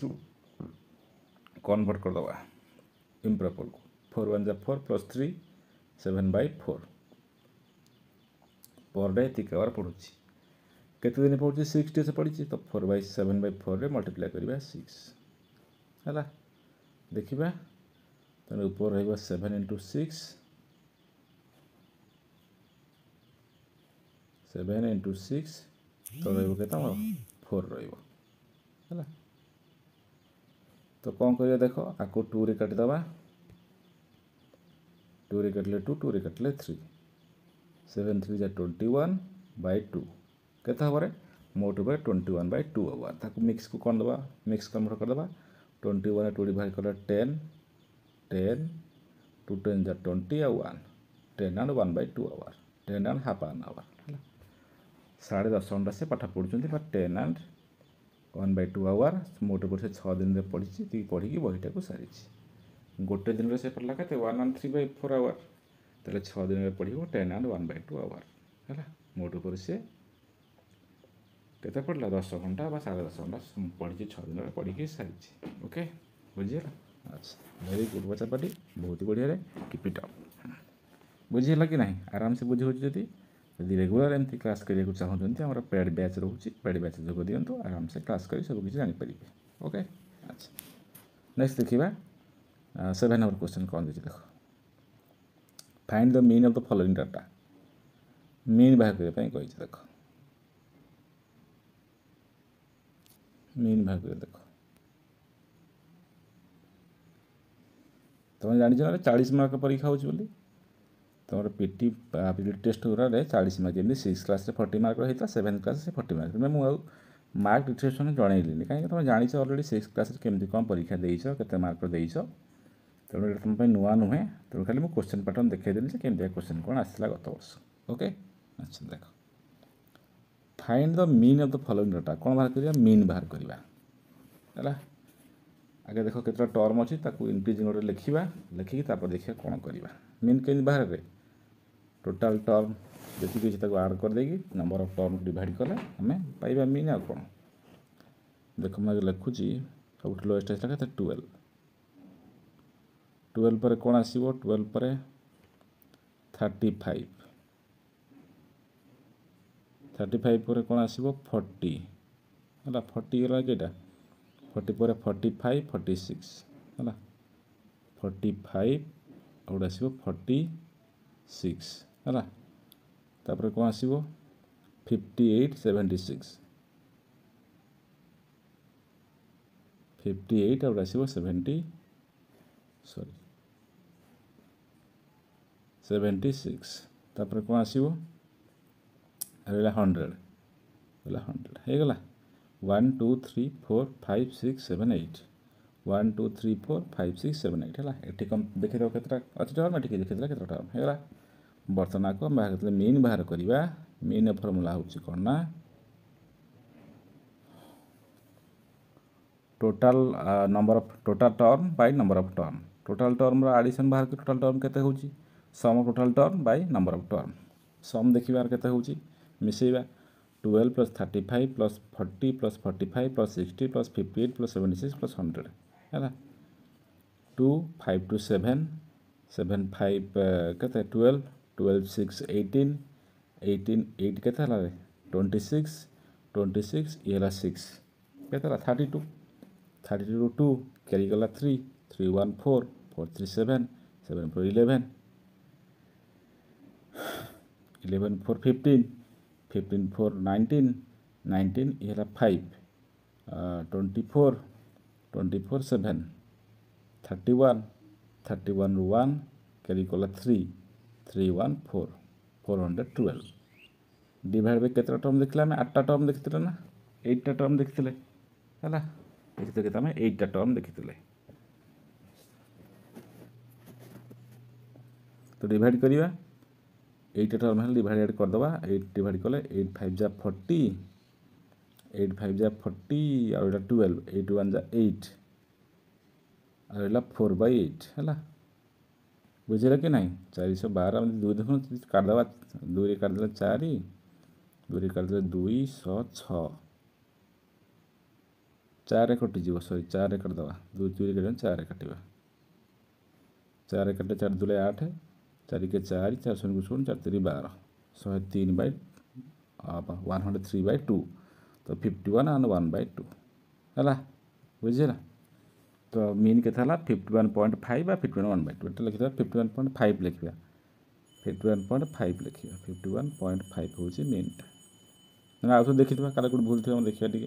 कनभर्ट करदे इम्रपर को फोर वन जै four plus three seven by four per day एक आवर पढ़ुँ केत पढ़ुँ सिक्स डेज पढ़ी तो four by seven by four में मल्टीप्लाए करवा सिक्स है देखा तर रहा seven into six seven into six तो रत फोर रहा तो कौन कर देख आपको टू रे काटिदा टू रे काटिले टू टू रे काटिले थ्री सेवेन थ्री जा ट्वेंटी वन बै टू के हमारे मोट by twenty one by two हम ताको मिक्स को कौन दबा मिक्स कन्वर्ट करदे ट्वेंटी वन टू डिड कर टेन टेन टू टेन जा twenty uh one ten and one by two hour ten and half an hour है साढ़े दस घंटा से पाठ पढ़ुं ten and one by two hour मोट ऊपर से छः दिन पढ़ी पढ़ी बहीटा को सारी गोटे दिन से पढ़ला कैसे one and three by four hour तेल छदिन पड़ो ten and one by two hour है मोट उपर सी के पड़ा दस घंटा साढ़े दस घंटा पढ़ी छदिन पढ़ी सारी ओके बुझेगा अच्छा भेरी गुड बचा पार्टी बहुत बढ़िया किप इट अप बुझेगा कि नहीं आराम से बुझे जी यदि रेगुला एमती क्लास करने को चाहते आम पेड ब्याच रोच पेड बैच जो दिंतु आराम से क्लास कर सबकि जानपर ओके अच्छा नेक्स्ट देखा सेभेन नंबर क्वेश्चन कौन देखिए देखो find the mean of the following data mean ବାହାର କରିବା ପାଇଁ କହିଛି ଦେଖ ମିନ୍ ବାହାର କରିବା ଦେଖ ତୁମେ ଜାଣିଛ ନା ଚାଳିଶ ମାର୍କ ପରୀକ୍ଷା ହେଉଛି ବୋଲି ତୁମର ପିଟି ଆପ୍ଟିଚ୍ୟୁଡ୍ ଟେଷ୍ଟ ଗୁଡ଼ାରେ ଚାଳିଶ ମାର୍କ ଯେମିତି ସିକ୍ସ କ୍ଲାସ୍ରେ ଫର୍ଟି ମାର୍କର ହେଇଥିଲା ସେଭେନ୍ କ୍ଲାସ୍ରେ ଫର୍ଟି ମାର୍କ ମୁଁ ଆଉ ମାର୍କ ଡିଟେଲସ୍ ଜଣେଇଲିନି କାହିଁକି ତୁମେ ଜାଣିଛ ଅଲରେଡ଼ି ସିକ୍ସ କ୍ଲାସ୍ରେ କେମିତି କ'ଣ ପରୀକ୍ଷା ଦେଇଛ କେତେ ମାର୍କ ଦେଇଛ तेनाली तो नुआ नुहे तेणु तो खाली मुझे क्वेश्चन पैटर्न देखेदेली के क्वेश्चन कौन आसला गत वर्ष ओके अच्छा देख find the mean of the following data कौन बाहर करवा मीन बाहर करवा आगे देख के टर्म अच्छी इनक्रीजिंग गोटे लिखा लिखिक देखिए कौन करवा मीन के बाहर करें टोटाल टर्म जीत आड कर करदे नंबर अफ टर्म को डिड कले आम पाइबा मीन आख मुझे लिखुची सब लोएस्ट आसा टुवेल्व ट्वेल्व पर कौन आस ट्वेल्व पर थर्टी फाइव थर्टी फाइव पर कौन आस फर्टी है फर्टी गला कईटा फर्टी पर फर्टी फाइव फर्टी सिक्स है फर्टी फाइव गोटे आस फर्टी सिक्स है तपर कौन आस fifty eight seventy six fifty eight आस सेवेन्टी सरी ସେଭେଣ୍ଟି ସିକ୍ସ ତାପରେ କ'ଣ ଆସିବ ରହିଲା ହଣ୍ଡ୍ରେଡ଼ ହେଲା ହଣ୍ଡ୍ରେଡ଼ ହେଇଗଲା one two three four five six seven eight one two three four five six seven eight ହେଲା ଏଠି ଦେଖିଦେବ କେତେଟା ଅଛି ଟର୍ମ ଏଠି ଦେଖିଦେଲା କେତେଟା ଟର୍ମ ହେଇଗଲା ବର୍ତ୍ତମାନ ଆକୁ ଆମେ ବାହାର କରିଦେଲେ ମିନ୍ ବାହାର କରିବା ମିନ୍ ଫର୍ମୁଲା ହେଉଛି କ'ଣ ନା total number of total term by number of term total ଟର୍ମର addition ବାହାର କରି ଟୋଟାଲ ଟର୍ମ କେତେ ହେଉଛି sum total term by number of term sum देखार के मिसेवा twelve plus thirty five plus forty plus forty five plus six plus fifty eight plus seventy six plus hundred है two five two seven seven five के twelve twelve six eighteen eighteen eight के twenty six twenty six ये six के thirty two thirty two two कैरिगला three three one four four three seven seven four eleven eleven four fifteen fifteen four nineteen nineteen ये five twenty four twenty four seven thirty one thirty one one carry कला three three one four four hundred twelve divide by केतटा term देखिले आम आठटा term देखी ना एटा term देखिले है देखते आम एट्टा टर्म देखिले तो डिवाइड करिया এইটাটার মানে ডিভাইডেড କରିଦେବା এইট ডিভাইড কলে এইট ফাইভ যা ফর্টি এইট ফাইভ যা ফর্টি আর এটা টুয়েলভ এইট ওয়ান যা এইট আর এটা ফোর বাই এইট হ্যাঁ বুঝিলা কি নাই চারিশ বার আমি দুই দেখুন কাটিদেবা দুইরে কাটিদেলে চারি দুইরে কাটিদেলে দুইশ ছ চারে কটিযোগ সরি চারে কাটিদেবা দুই দুইরে কাটিবা চারে কাটিবা চারে কাটিলে চারি দুলে আঠ चारिके चार चार शून्य शून्य चार तीन बार शहे तीन बै अब one hundred three by two तो fifty one and one by two है बुझेगा तो मीन के फिफ्टी वन पॉइंट फाइव आ फिफ्टी वन बै टू लिखा फिफ्टी वन पॉइंट फाइव लिखा फिफ्टी वन पॉइंट फाइव लिखा फिफ्टी वन पॉइंट फाइव हूँ मेनटा आउ थोड़े देखी कल गोटे भूल थी देखा टी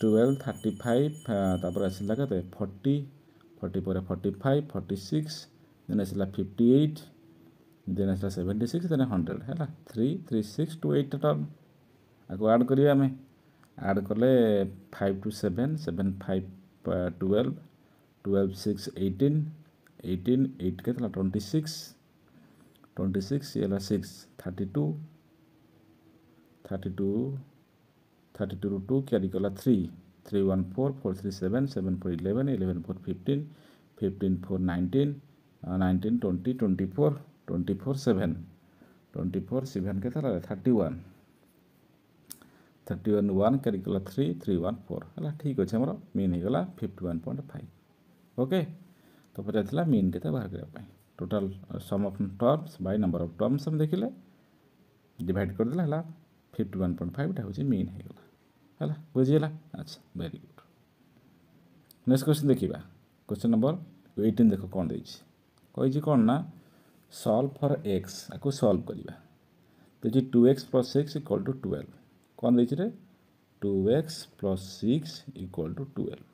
टुवेल्व थर्टी फाइव तपर आसा के फर्टी फर्टी पर forty five forty six then आसा फिफ्टी एट ଦେନ୍ ଆସିଲା ସେଭେଣ୍ଟି ସିକ୍ସ ଦେନ୍ ହଣ୍ଡ୍ରେଡ଼ ହେଲା three three six two eight term ଆକୁ ଆଡ଼୍ କରିବା ଆମେ ଆଡ଼୍ କଲେ five two seven seven five twelve twelve six eighteen eighteen eight କେତେ ହେଲା twenty six twenty six ଇଏ ହେଲା six thirty two thirty two thirty ଟୁରୁ two carry କଲା three three one four four three seven seven four eleven eleven four fifteen fifteen four nineteen nineteen twenty twenty four twenty four seven twenty four seven के thirty one thirty one one कैरिकला three three one four है ठीक अच्छे आम mean हो गला fifty one point five okay तो पचार mean के बाहर करने total sum of terms by number of terms देखिले डिड करदे फिफ्टी वन पॉइंट फाइव हूँ मीन हो बुझेगा अच्छा भेरी गुड नेक्स्ट क्वेश्चन देखा क्वेश्चन नंबर एटीन देख कौन देना ସଲ୍ଭ ଫର୍ ଏକ୍ସ ଆକୁ ସଲ୍ଭ କରିବା ଦେଇଛି two x plus six equal to twelve କ'ଣ ଦେଇଛି ରେ two x plus six equal to twelve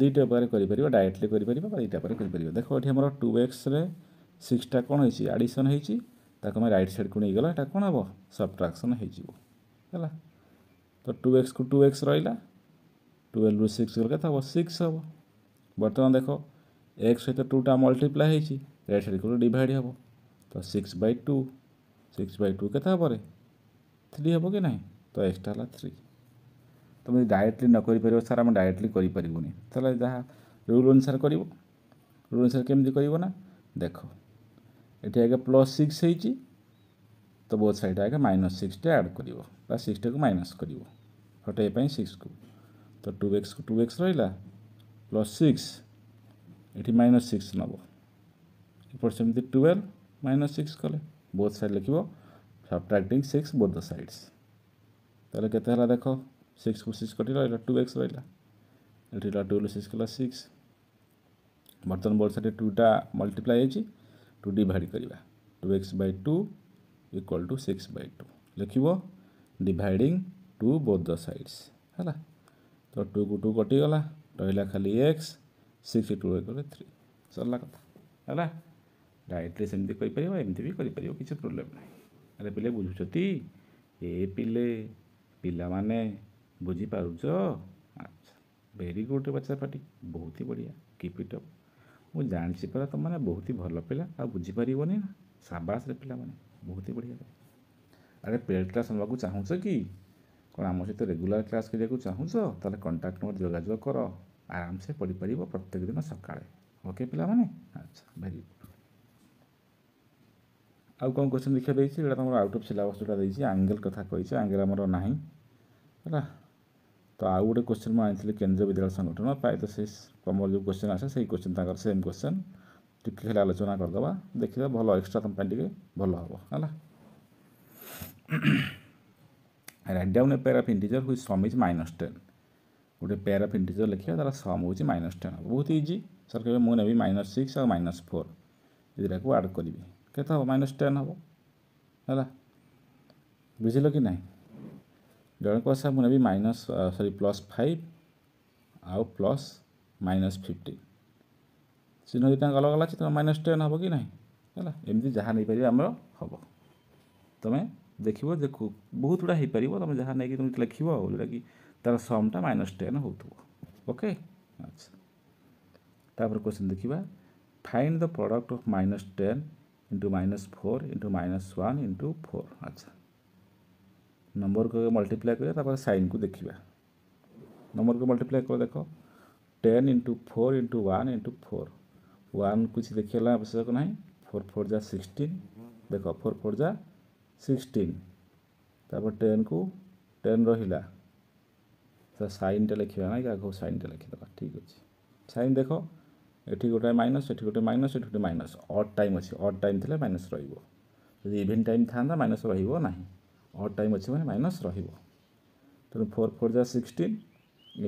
ଦୁଇଟା ଉପାୟରେ କରିପାରିବା ଡାଇରେକ୍ଟଲି କରିପାରିବା ବା ଦୁଇଟା ଉପାୟରେ କରିପାରିବା ଦେଖ ଏଠି ଆମର ଟୁ ଏକ୍ସରେ ସିକ୍ସଟା କ'ଣ ହେଇଛି ଆଡ଼ିସନ୍ ହେଇଛି ତାକୁ ଆମେ ରାଇଟ୍ ସାଇଡ଼୍କୁ ନେଇଗଲା ଏଇଟା କ'ଣ ହେବ ସବଟ୍ରାକ୍ସନ୍ ହେଇଯିବ ହେଲା ତ ଟୁ ଏକ୍ସକୁ ଟୁ ଏକ୍ସ ରହିଲା ଟୁଏଲ୍ଭରୁ ସିକ୍ସ ଗଲେ କେତେ ହେବ ସିକ୍ସ ହେବ ବର୍ତ୍ତମାନ ଦେଖ ଏକ୍ସ ସହିତ ଟୁଟା ମଲ୍ଟିପ୍ଲାଏ ହେଇଛି ରାଇଟ୍ ସାଇଡ଼୍କୁ ଡିଭାଇଡ଼ ହେବ ତ six by two six by two କେତେ ହେବ ରେ ଥ୍ରୀ ହେବ କି ନାହିଁ ତ ଏକ୍ସଟ୍ରା ହେଲା ଥ୍ରୀ ତୁମେ ଡାଇରେକ୍ଟଲି ନ କରିପାରିବ ସାର୍ ଆମେ ଡାଇରେକ୍ଟଲି କରିପାରିବୁନି ତାହେଲେ ଯାହା ରୁଲ୍ ଅନୁସାରେ କରିବ ରୁଲ୍ ଅନୁସାରେ କେମିତି କରିବ ନା ଦେଖ ଏଠି ଆଜ୍ଞା ପ୍ଲସ୍ ସିକ୍ସ ହେଇଛି ତ ବୋଥ୍ ସାଇଡ଼୍ ଆଜ୍ଞା ମାଇନସ୍ ସିକ୍ସଟା ଆଡ଼୍ କରିବ ବା ସିକ୍ସଟାକୁ ମାଇନସ୍ କରିବ ହଟାଇବା ପାଇଁ ସିକ୍ସକୁ ତ ଟୁ ଏକ୍ସକୁ ଟୁ ଏକ୍ସ ରହିଲା ପ୍ଲସ୍ ସିକ୍ସ ଏଠି ମାଇନସ୍ ସିକ୍ସ ନେବ ଏପଟ ସେମିତି ଟୁଏଲ୍ଭ ମାଇନସ୍ ସିକ୍ସ କଲେ ବୋଥ୍ ସାଇଡ଼୍ ଲେଖିବ ସବଟ୍ରାକ୍ଟିଂ ସିକ୍ସ ବୋଥ୍ ଦ ସାଇଡ଼୍ସ ତାହେଲେ କେତେ ହେଲା ଦେଖ ସିକ୍ସକୁ ସିକ୍ସ କଟିଲା ଏଇଟା ଟୁ ଏକ୍ସ ରହିଲା ଏଠି ରହିଲା ଟୁଏଲ୍ଭ ସିକ୍ସ କଲା ସିକ୍ସ ବର୍ତ୍ତମାନ ବୋଲ୍ସାରେ ଟୁଟା ମଲ୍ଟିପ୍ଲାଏ ହେଇଛି ଟୁ ଡିଭାଇଡ଼ କରିବା two x by two equal to six by two ଲେଖିବ ଡିଭାଇଡ଼ିଂ ଟୁ ବୋଥ୍ ଦ ସାଇଡ଼୍ସ ହେଲା ତ ଟୁକୁ ଟୁ କଟିଗଲା ରହିଲା ଖାଲି ଏକ୍ସ ସିକ୍ସ ଟୁ କଲେ ଥ୍ରୀ ସରିଲା କଥା ହେଲା ଡାଏଟ୍ରେ ସେମିତି କରିପାରିବ ଏମିତି ବି କରିପାରିବ କିଛି ପ୍ରୋବ୍ଲେମ୍ ନାହିଁ ଆରେ ପିଲେ ବୁଝୁଛନ୍ତି ଏ ପିଲେ ପିଲାମାନେ ବୁଝିପାରୁଛ ଆଚ୍ଛା ଭେରି ଗୁଡ଼୍ ବାଚ୍ଚା ପାଟି ବହୁତ ହି ବଢ଼ିଆ କିପ୍ ଇଟ୍ ଅପ୍ ମୁଁ ଜାଣିଛି ପରା ତୁମମାନେ ବହୁତ ହି ଭଲ ପିଲା ଆଉ ବୁଝିପାରିବନି ନା ସାବାସରେ ପିଲାମାନେ ବହୁତ ହି ବଢ଼ିଆ ଆରେ ପେଡ଼୍ କ୍ଲାସ୍ ନେବାକୁ ଚାହୁଁଛ କି କ'ଣ ଆମ ସହିତ ରେଗୁଲାର କ୍ଲାସ୍ କରିବାକୁ ଚାହୁଁଛ ତାହେଲେ କଣ୍ଟାକ୍ଟ ନମ୍ବର ଯୋଗାଯୋଗ କର ଆରାମସେ ପଢ଼ିପାରିବ ପ୍ରତ୍ୟେକ ଦିନ ସକାଳେ ଓକେ ପିଲାମାନେ ଆଚ୍ଛା ଭେରି ଗୁଡ଼୍ ଆଉ କ'ଣ କୋଶ୍ଚିନ୍ ଦେଖିବା ଦେଇଛି ଏଇଟା ତୁମର ଆଉଟ୍ ଅଫ୍ ସିଲାବସ୍ ଯେଉଁଟା ଦେଇଛି ଆଙ୍ଗେଲ୍ କଥା କହିଛି ଆଙ୍ଗେଲ୍ ଆମର ନାହିଁ ହେଲା ତ ଆଉ ଗୋଟେ କୋଶ୍ଚିନ୍ ମୁଁ ଆଣିଥିଲି କେନ୍ଦ୍ରୀୟ ବିଦ୍ୟାଳୟ ସଂଗଠନ ପ୍ରାୟତଃ ସେଇ ତୁମର ଯେଉଁ କୋଶ୍ଚିନ୍ ଆସେ ସେଇ କୋଶ୍ଚିନ୍ ତାଙ୍କର ସେମ୍ କୋଶ୍ଚିନ୍ ଟିକେ ଖାଲି ଆଲୋଚନା କରିଦେବା ଦେଖିବା ଭଲ ଏକ୍ସଟ୍ରା ତୁମ ପାଇଁ ଟିକେ ଭଲ ହେବ ହେଲା write down a pair of integer whose sum is minus ten ଗୋଟେ ପେୟାର ଅଫ୍ ଇଣ୍ଟିଜର ଲେଖିବା ତା'ର ସମ୍ ହେଉଛି ମାଇନସ୍ ଟେନ୍ ବହୁତ ଇଜି ସାର୍ କହିବେ ମୁଁ ନେବି ମାଇନସ୍ ସିକ୍ସ ଆଉ ମାଇନସ୍ ଫୋର୍ ଏ ଦୁଇଟାକୁ ଆଡ଼୍ କରିବି କେତେ ହେବ ମାଇନସ୍ ଟେନ୍ ହେବ ହେଲା ବୁଝିଲ କି ନାହିଁ ଜଣକୁ ଆଶା ମୁଁ ନେବି ମାଇନସ୍ ସରି ପ୍ଲସ୍ ଫାଇଭ୍ ଆଉ ପ୍ଲସ୍ ମାଇନସ୍ ଫିଫ୍ଟିନ୍ ଚିହ୍ନ ଦୁଇଟାଙ୍କ ଅଲଗା ଅଲଗା ଅଛି ତୁମେ ମାଇନସ୍ ଟେନ୍ ହେବ କି ନାହିଁ ହେଲା ଏମିତି ଯାହା ନେଇପାରିବ ଆମର ହେବ ତୁମେ ଦେଖିବ ଯେ ବହୁତ ଗୁଡ଼ା ହେଇପାରିବ ତୁମେ ଯାହା ନେଇକି ତୁମେ ଲେଖିବ ଆଉ ଯେଉଁଟାକି ତା'ର ସମଟା ମାଇନସ୍ ଟେନ୍ ହେଉଥିବ ଓକେ ଆଚ୍ଛା ତାପରେ କ୍ୱେଶ୍ଚନ୍ ଦେଖିବା find the product of minus ten into minus four into minus one into four अच्छा नंबर को मल्टीप्लाए कर सैन को देखा नंबर को मल्टीप्लाए कर देख ten into four into one into four one किसी देखिए तो आवश्यक तो ना फोर फोर जा सिक्सटीन देख फोर फोर जा सिक्सटीन तापर टेन को टेन रहा सैनटा लिखा ना आगे सैनटा लिखिदा ठीक अच्छे सैन देख ଏଠି ଗୋଟେ ମାଇନସ୍ ଏଠି ଗୋଟେ ମାଇନସ୍ ଏଠି ଗୋଟେ ମାଇନସ୍ ଅଟ୍ ଟାଇମ୍ ଅଛି ଅଟ୍ ଟାଇମ୍ ଥିଲେ ମାଇନସ୍ ରହିବ ଯଦି ଇଭିନ୍ ଟାଇମ୍ ଥାନ୍ତା ମାଇନସ୍ ରହିବ ନାହିଁ ଅଟ୍ ଟାଇମ୍ ଅଛି ମାନେ ମାଇନସ୍ ରହିବ ତେଣୁ ଫୋର୍ ଫୋର୍ ଯା sixteen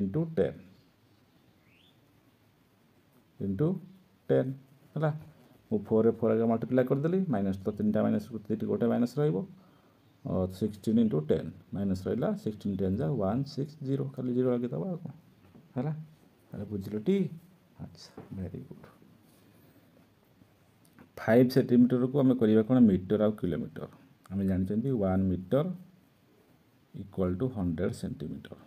into ten into ten ହେଲା ମୁଁ ଫୋର୍ରେ ଫୋର୍ ଆଗେ ମଲ୍ଟିପ୍ଲାଏ କରିଦେଲି ମାଇନସ୍ ତ ତିନିଟା ମାଇନସ୍ ଦୁଇଟି ଗୋଟେ ମାଇନସ୍ ରହିବ ସିକ୍ସଟିନ୍ ଇଣ୍ଟୁ ଟେନ୍ ମାଇନସ୍ ରହିଲା ସିକ୍ସଟିନ୍ ଟେନ୍ ଯା ୱାନ୍ ସିକ୍ସ ଜିରୋ ଖାଲି ଜିରୋ ଆଗେ ଦେବା ଆଉ କ'ଣ ହେଲା ତାହେଲେ ବୁଝିଲଟି আচ্ছা ভেরি ଗୁଡ଼ ফাইଭ ସେଣ୍ଟିମିଟରକୁ ଆମେ କରିବା କ'ଣ ମିଟର ଆଉ କିଲୋମିଟର ଆମେ ଜାଣିଛନ୍ତି one metre equal to hundred centimetre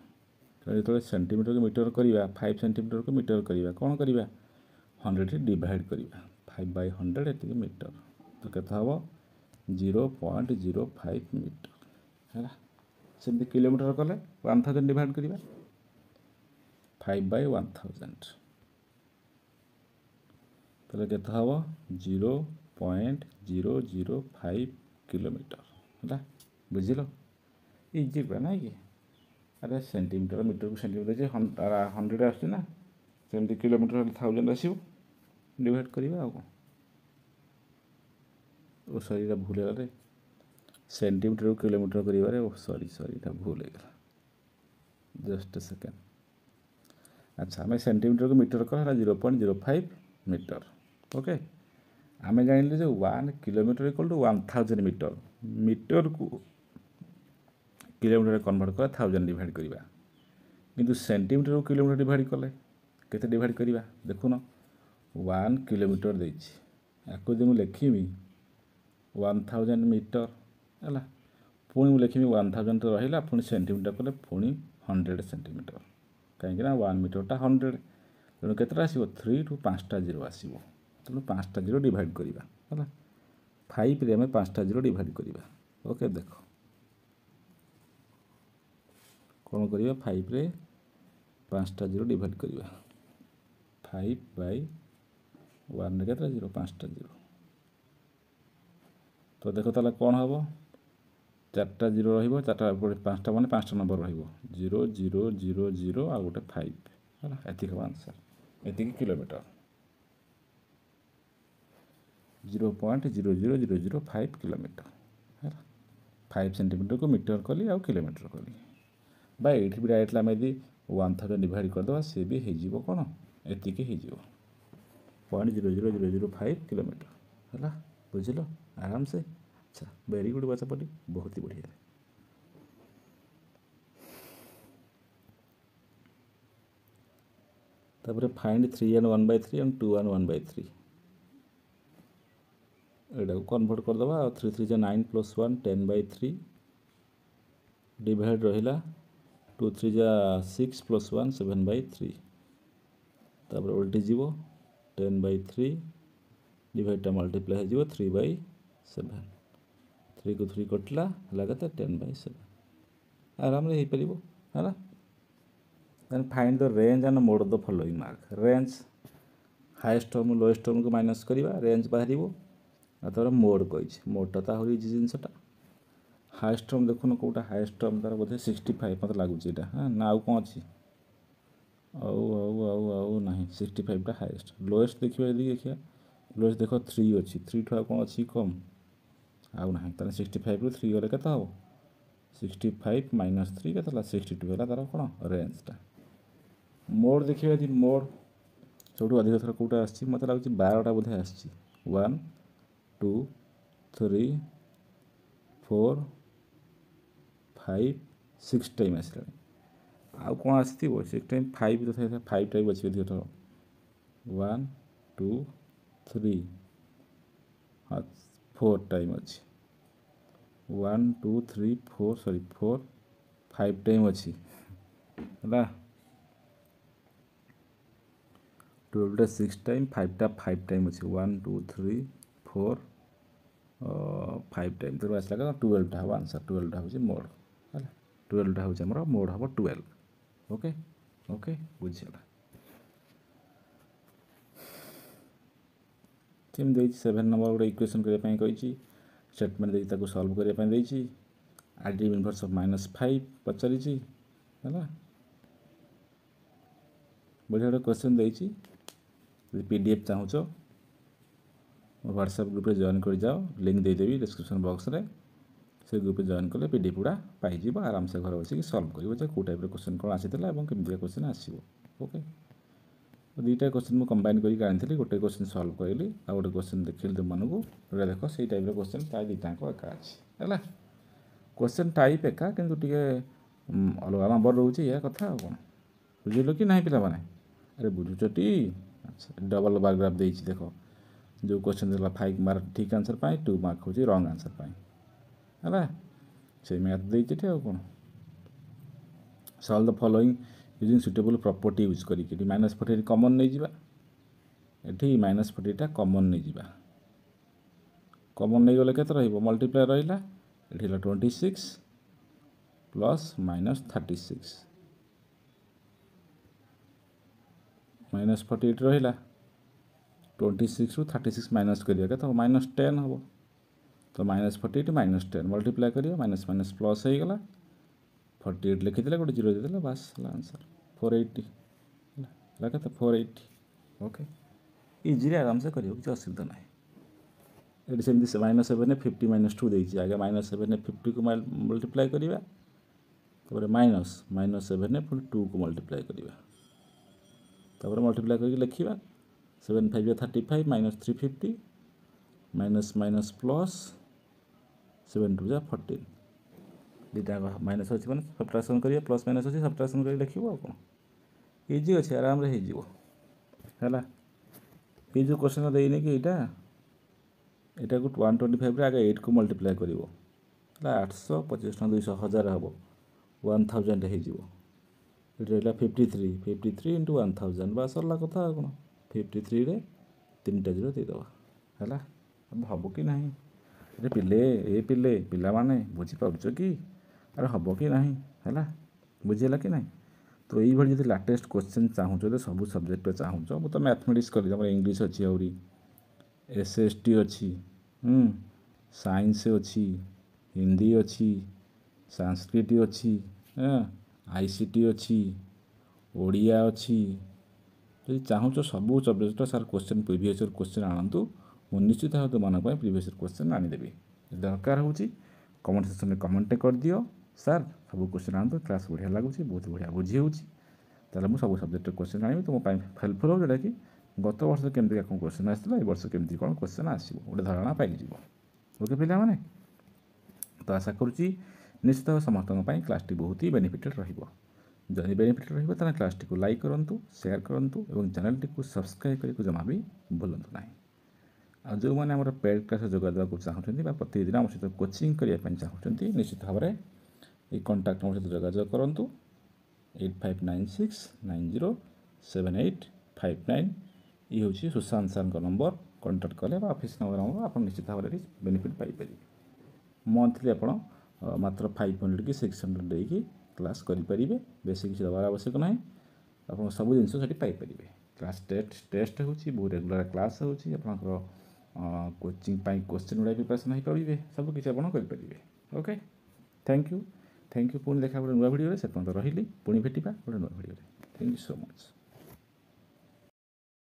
ତେଣୁ ଯେତେବେଳେ ସେଣ୍ଟିମିଟରକୁ ମିଟର କରିବା ଫାଇଭ ସେଣ୍ଟିମିଟରକୁ ମିଟର କରିବା କ'ଣ କରିବା ହଣ୍ଡ୍ରେଡ଼ରେ ଡିଭାଇଡ଼ କରିବା ଫାଇଭ ବାଇ ହଣ୍ଡ୍ରେଡ଼ ଏତିକି ମିଟର ତ କେତେ ହେବ zero point zero five metre ହେଲା ସେମିତି କିଲୋମିଟର କଲେ ୱାନ୍ ଥାଉଜେଣ୍ଡ ଡିଭାଇଡ଼ କରିବା ফাইভ বাই ওয়ান থাউজেন্ড तेल के zero point zero zero five kilometre है बुझल इजी पे ना कि अरे सेंटीमीटर मीटर को सेंटीमीटर अच्छे हंड्रेड आसना सेमती कलोमीटर थाउजेंड आसो डिड करवा सरी भूल रे सेंटीमीटर को कलोमीटर करवे सरी सरी भूल होगा जस्ट सेकेंड अच्छा आम सेमिटर को मीटर कर zero point zero five metre okay ଆମେ ଜାଣିଲୁ ଯେ one kilometre equal to one thousand metre ମିଟରକୁ କିଲୋମିଟରରେ କନଭର୍ଟ କଲେ ଥାଉଜେଣ୍ଡ ଡିଭାଇଡ଼ କରିବା କିନ୍ତୁ ସେଣ୍ଟିମିଟରକୁ କିଲୋମିଟର ଡିଭାଇଡ଼ କଲେ କେତେ ଡିଭାଇଡ଼ କରିବା ଦେଖୁନ ୱାନ୍ କିଲୋମିଟର ଦେଇଛି ୟାକୁ ଯଦି ମୁଁ ଲେଖିବି ୱାନ୍ ଥାଉଜେଣ୍ଡ ମିଟର ହେଲା ପୁଣି ମୁଁ ଲେଖିବି ୱାନ୍ ଥାଉଜେଣ୍ଡ ତ ରହିଲା ପୁଣି ସେଣ୍ଟିମିଟର କଲେ ପୁଣି ହଣ୍ଡ୍ରେଡ଼ ସେଣ୍ଟିମିଟର କାହିଁକିନା ୱାନ୍ ମିଟରଟା ହଣ୍ଡ୍ରେଡ଼ ତେଣୁ କେତେଟା ଆସିବ ଥ୍ରୀ ଟୁ ପାଞ୍ଚଟା ଜିରୋ ଆସିବ ତେଣୁ ପାଞ୍ଚଟା ଜିରୋ ଡିଭାଇଡ଼ କରିବା ହେଲା ଫାଇଭରେ ଆମେ ପାଞ୍ଚଟା ଜିରୋ ଡିଭାଇଡ଼ କରିବା ଓକେ ଦେଖ କ'ଣ କରିବା ଫାଇଭରେ ପାଞ୍ଚଟା ଜିରୋ ଡିଭାଇଡ଼ କରିବା ଫାଇଭ ବାଇ ୱାନ୍ରେ କେତେଟା ଜିରୋ ପାଞ୍ଚଟା ଜିରୋ ତ ଦେଖ ତାହେଲେ କ'ଣ ହେବ ଚାରିଟା ଜିରୋ ରହିବ ଚାରିଟା ଗୋଟେ ପାଞ୍ଚଟା ମାନେ ପାଞ୍ଚଟା ନମ୍ବର ରହିବ ଜିରୋ ଜିରୋ ଜିରୋ ଜିରୋ ଆଉ ଗୋଟେ ଫାଇଭ ହେଲା ଏତିକି ହେବ ଆନ୍ସର୍ ଏତିକି kilometre zero point zero zero zero zero five kilometre है फाइव सेंटीमीटर को मीटर कली आउ किलोमीटर कली বা এইটি ବି ଡାଇରେକ୍ଟଲି ଆମେ ଯଦି ୱାନ୍ ଥାଉଜେଣ୍ଡ ଡିଭାଇଡ଼ କରିଦେବା ସେ ବି ହେଇଯିବ କ'ଣ ଏତିକି ହେଇଯିବ point zero zero zero zero five kilometre ହେଲା ବୁଝିଲ ଆରାମସେ ଆଚ୍ଛା ଭେରି ଗୁଡ଼ ବାଚପଟି ବହୁତ ହି ବଢ଼ିଆ ତାପରେ find three and one by three and two and one by three ଏଇଟାକୁ କନଭର୍ଟ କରିଦେବା ଆଉ ଥ୍ରୀ ଥ୍ରୀ ଜା nine plus one ten by three divide ରହିଲା ଟୁ ଥ୍ରୀ ଜା six plus one seven by three ତାପରେ ଓଲଟିଯିବ ଟେନ୍ ବାଇ ଥ୍ରୀ ଡିଭାଇଡ଼ଟା multiply ହେଇଯିବ ଥ୍ରୀ ବାଇ ସେଭେନ୍ ଥ୍ରୀକୁ ଥ୍ରୀ କଟିଲା ହେଲା କେତେ ଟେନ୍ ବାଇ ସେଭେନ୍ ଆରାମରେ ହେଇପାରିବ ହେଲା then find the range and mode the following mark range highest term lowest ଟର୍ମକୁ minus କରିବା ରେଞ୍ଜ ବାହାରିବ ତାପରେ ମୋଡ଼ କହିଛି ମୋଡ଼ଟା ତା ହେଉଛି ଜିନିଷଟା ହାଏଷ୍ଟ ଟର୍ମ ଦେଖୁନ କେଉଁଟା ହାଏଷ୍ଟ ଟର୍ମ ତାର ବୋଧେ ସିକ୍ସଟି ଫାଇଭ୍ ମୋତେ ଲାଗୁଛି ଏଇଟା ହଁ ନା ଆଉ କ'ଣ ଅଛି ଆଉ ଆଉ ଆଉ ଆଉ ନାହିଁ ସିକ୍ସଟି ଫାଇଭ୍ଟା ହାଏଷ୍ଟ ଲୋଏଷ୍ଟ ଦେଖିବା ଯଦି ଦେଖିବା ଲୋଏଷ୍ଟ ଦେଖ ଥ୍ରୀ ଅଛି ଥ୍ରୀଠୁ ଆଉ କ'ଣ ଅଛି କମ୍ ଆଉ ନାହିଁ ତାହେଲେ ସିକ୍ସଟି ଫାଇଭ୍ରୁ ଥ୍ରୀ ଗଲେ କେତେ ହେବ ସିକ୍ସଟି ଫାଇଭ୍ ମାଇନସ୍ ଥ୍ରୀ କେତେ ହେଲା ସିକ୍ସଟି ଟୁ ହେଲା ତାର କ'ଣ ରେଞ୍ଜଟା ମୋଡ଼ ଦେଖିବା ଯଦି ମୋଡ଼ ସବୁଠୁ ଅଧିକ ଥର କେଉଁଟା ଆସିଛି ମୋତେ ଲାଗୁଛି ବାରଟା ବୋଧେ ଆସିଛି one two three four five six time आस कौन आसीब टाइम फाइव तो था फाइव टाइम अच्छे अधिक थर one two three four time अच्छे one two three four sorry four five time अच्छी है ट्वेल्वटा सिक्स टाइम फाइव फाइवटा फाइव टाइम अच्छे one two three four five time तेरह लगा टुवेल्वटा हम आंसर टुवेल्वटा हूँ मोड है टुवेल्वटा हूँ मोड हम टुवेल्व ओके ओके बुझीगला सीम दे सेभेन नंबर गोटे इक्वेसन स्टेटमेंट देखिए सल्व करने आडि इनभर्स अफ माइनस फाइव पचार है बढ़िया गोटे क्वेश्चन दे पी डी एफ चाहू হোয়াটসঅ্যাপ গ্রুপে জয়েন করে যাও লিঙ্ক ଦେଇଦେବି ଡିସ୍କ୍ରିପସନ୍ ବକ୍ସରେ ସେ ଗ୍ରୁପରେ ଜଏନ୍ କଲେ ପି ଡି ପୁରା ପାଇଯିବ ଆରାମସେ ଘରେ ବସିକି ସଲ୍ଭ କରିବ ଯେ କେଉଁ ଟାଇପ୍ର କୋଶ୍ଚିନ୍ କ'ଣ ଆସିଥିଲା ଏବଂ କେମିତିକା କୋଶ୍ଚିନ୍ ଆସିବ ଓକେ ଦୁଇଟା କୋଶ୍ଚିନ୍ ମୁଁ କମ୍ବାଇନ୍ କରିକି ଆଣିଥିଲି ଗୋଟେ କୋଶ୍ଚିନ୍ ସଲ୍ଭ କରିଲି ଆଉ ଗୋଟେ କୋଶ୍ଚିନ୍ ଦେଖିଲି ତୁମମାନଙ୍କୁ ଏଇଟା ଦେଖ ସେଇ ଟାଇପ୍ର କୋଶ୍ଚିନ୍ ପ୍ରାୟ ଦୁଇଟାଙ୍କ ଏକା ଅଛି ହେଲା କୋଶ୍ଚିନ୍ ଟାଇପ୍ ଏକା କିନ୍ତୁ ଟିକେ ଅଲଗା ନମ୍ବର ରହୁଛି ଏହା କଥା ଆଉ କ'ଣ ବୁଝିଲୁ କି ନାହିଁ ପିଲାମାନେ ଆରେ ବୁଝୁଛ ଟି ଆଚ୍ଛା ଡବଲ୍ ବାୟୋଗ୍ରାଫ୍ ଦେଇଛି ଦେଖ ଯେଉଁ କୋଶ୍ଚିନ୍ ଥିଲା ଫାଇଭ୍ ମାର୍କ ଠିକ୍ ଆନ୍ସର୍ ପାଇଁ ଟୁ ମାର୍କ ହେଉଛି ରଙ୍ଗ ଆନ୍ସର୍ ପାଇଁ ହେଲା ସେଇ ମ୍ୟାଥ୍ ଦେଇଛି ଏଠି ଆଉ କ'ଣ solve the following using suitable property use କରିକି ଏଠି ମାଇନସ୍ ଫୋର୍ଟି ଏଠି କମନ୍ ନେଇଯିବା ଏଠି ମାଇନସ୍ ଫୋର୍ଟିଟା କମନ୍ ନେଇଯିବା କମନ୍ ନେଇଗଲେ କେତେ ରହିବ ମଲ୍ଟିପ୍ଲାଏ ରହିଲା ଏଠି ହେଲା twenty six plus minus thirty six minus forty eight ରହିଲା twenty six thirty six minus करिएगा तो माइनस टेन हे तो minus forty eight minus ten multiply कर माइनस माइनस प्लस होगा फर्टी एट लिखिदे गोटे जीरो देदेला बास है आंसर फोर एट्टी क्या तो फोर एट्टी ओके इजी आराम से कर किसी असुविधा ना ये सेमती minus seven fifty minus two देखिए आगे माइनस सेवेन फिफ्टी को मल्टीप्लाए करवा minus minus minus seven two को ମଲ୍ଟିପ୍ଲାଏ କରିବା ତାପରେ ମଲ୍ଟିପ୍ଲାଏ କରିକି सेवेन फाइव या thirty five minus three fifty minus minus plus seven two जा फोर्टीन दुईटा माइनस अच्छे मैंने सब्ट्राक्शन करिए प्लस माइनस अच्छे सब्ट्राक्शन कर लिख कौन इजी अच्छे आराम से होगा जो क्वेश्चन देने कि यहाँ यहाँ को वन ट्वेंटी फाइव आगे एट को मल्टीप्लाए कर आठश पचीस टाँग दुई हजार हम वन थाउजेंड हो fifty three fifty three into one thousand बा सरला कथा कौन ଫିଫ୍ଟି ଥ୍ରୀରେ ତିନିଟା ଜିରୋ ଦେଇଦେବା ହେଲା ହେବ କି ନାହିଁ ଆରେ ପିଲେ ଏ ପିଲେ ପିଲାମାନେ ବୁଝିପାରୁଛ କି ଆରେ ହେବ କି ନାହିଁ ହେଲା ବୁଝିହେଲା କି ନାହିଁ ତ ଏଇଭଳି ଯଦି ଲାଟେଷ୍ଟ କୋଶ୍ଚିନ୍ ଚାହୁଁଛ ଯଦି ସବୁ ସବଜେକ୍ଟରେ ଚାହୁଁଛ ମୁଁ ତ ମ୍ୟାଥମେଟିକ୍ସ କରିଛି ଆମର ଇଂଲିଶ ଅଛି ଆହୁରି ଏସ୍ ଏସ୍ ଟି ଅଛି ସାଇନ୍ସ ଅଛି ହିନ୍ଦୀ ଅଛି ସାଂସ୍କ୍ରିଟ ଅଛି ଆଇ ସି ଟି ଅଛି ଓଡ଼ିଆ ଅଛି ଯଦି ଚାହୁଁଛ ସବୁ ଚବିଶଟା sir question previous year question ଆଣନ୍ତୁ ମୁଁ ନିଶ୍ଚିତ ଭାବେ ତୁମମାନଙ୍କ ପାଇଁ ପ୍ରିଭିୟସ୍ ଇୟର୍ କୋଶ୍ଚିନ୍ ଆଣିଦେବି ଯଦି ଦରକାର ହେଉଛି କମେଣ୍ଟ ସେକ୍ସନ୍ରେ କମେଣ୍ଟ କରିଦିଅ ସାର୍ ସବୁ କୋଶ୍ଚିନ୍ ଆଣନ୍ତୁ କ୍ଲାସ୍ ବଢ଼ିଆ ଲାଗୁଛି ବହୁତ ବଢ଼ିଆ ବୁଝି ହେଉଛି ତାହେଲେ ମୁଁ ସବୁ ସବଜେକ୍ଟର କୋଶ୍ଚିନ୍ ଆଣିବି ତୁମ ପାଇଁ ହେଲ୍ପଫୁଲ୍ ହେବ ଯେଉଁଟାକି ଗତ ବର୍ଷ କେମିତିକା କ'ଣ କୋଶ୍ଚିନ୍ ଆସିଥିଲା ଏ ବର୍ଷ କେମିତି କ'ଣ କୋଶ୍ଚିନ୍ ଆସିବ ଗୋଟେ ଧାରଣା ପାଇଯିବ ଓକେ ପିଲାମାନେ ତ ଆଶା କରୁଛି ନିଶ୍ଚିତ ଭାବେ ସମସ୍ତଙ୍କ ପାଇଁ କ୍ଲାସ୍ଟି ବହୁତ ହି ବେନିଫିଟେଡ଼୍ ରହିବ ଯଦି ବେନିଫିଟ୍ ରହିବ ତାହେଲେ କ୍ଲାସ୍ଟିକୁ ଲାଇକ୍ କରନ୍ତୁ ସେୟାର କରନ୍ତୁ ଏବଂ ଚ୍ୟାନେଲ୍ଟିକୁ ସବସ୍କ୍ରାଇବ୍ କରିବାକୁ ଜମା ବି ଭୁଲନ୍ତୁ ନାହିଁ ଆଉ ଯେଉଁମାନେ ଆମର ପେଡ଼୍ କ୍ଲାସ୍ରେ ଯୋଗ ଦେବାକୁ ଚାହୁଁଛନ୍ତି ବା ପ୍ରତିଦିନ ଆମ ସହିତ କୋଚିଂ କରିବା ପାଇଁ ଚାହୁଁଛନ୍ତି ନିଶ୍ଚିତ ଭାବରେ ଏଇ କଣ୍ଟାକ୍ଟ ନମ୍ବର ସହିତ ଯୋଗାଯୋଗ କରନ୍ତୁ eight five nine six nine zero seven eight five nine ଇଏ ହେଉଛି ସୁଶାନ୍ତ ସାର୍ଙ୍କ ନମ୍ବର କଣ୍ଟାକ୍ଟ କଲେ ବା ଅଫିସ୍ ନମ୍ବର ଆମର ଆପଣ ନିଶ୍ଚିତ ଭାବରେ ବେନିଫିଟ୍ ପାଇପାରିବେ ମନ୍ଥଲି ଆପଣ ମାତ୍ର ଫାଇଭ୍ ହଣ୍ଡ୍ରେଡ଼ କି ସିକ୍ସ ହଣ୍ଡ୍ରେଡ଼ ଦେଇକି କ୍ଲାସ୍ କରିପାରିବେ ବେଶୀ କିଛି ଦେବାର ଆବଶ୍ୟକ ନାହିଁ ଆପଣ ସବୁ ଜିନିଷ ସେଠି ପାଇପାରିବେ କ୍ଲାସ୍ ଟେଷ୍ଟ ଟେଷ୍ଟ ହେଉଛି ବହୁତ ରେଗୁଲାର୍ କ୍ଲାସ୍ ହେଉଛି ଆପଣଙ୍କର କୋଚିଂ ପାଇଁ କୋଶ୍ଚିନ୍ ଗୁଡ଼ା ପ୍ରିପାରେସନ୍ ହୋଇପାରିବେ ସବୁ କିଛି ଆପଣ କରିପାରିବେ okay thank you thank you ପୁଣି ଦେଖା ଗୋଟେ ନୂଆ ଭିଡ଼ିଓରେ ସେ ପର୍ଯ୍ୟନ୍ତ ରହିଲି ପୁଣି ଭେଟିବା ଗୋଟେ ନୂଆ ଭିଡ଼ିଓରେ ଥ୍ୟାଙ୍କ ୟୁ ସୋ ମଚ୍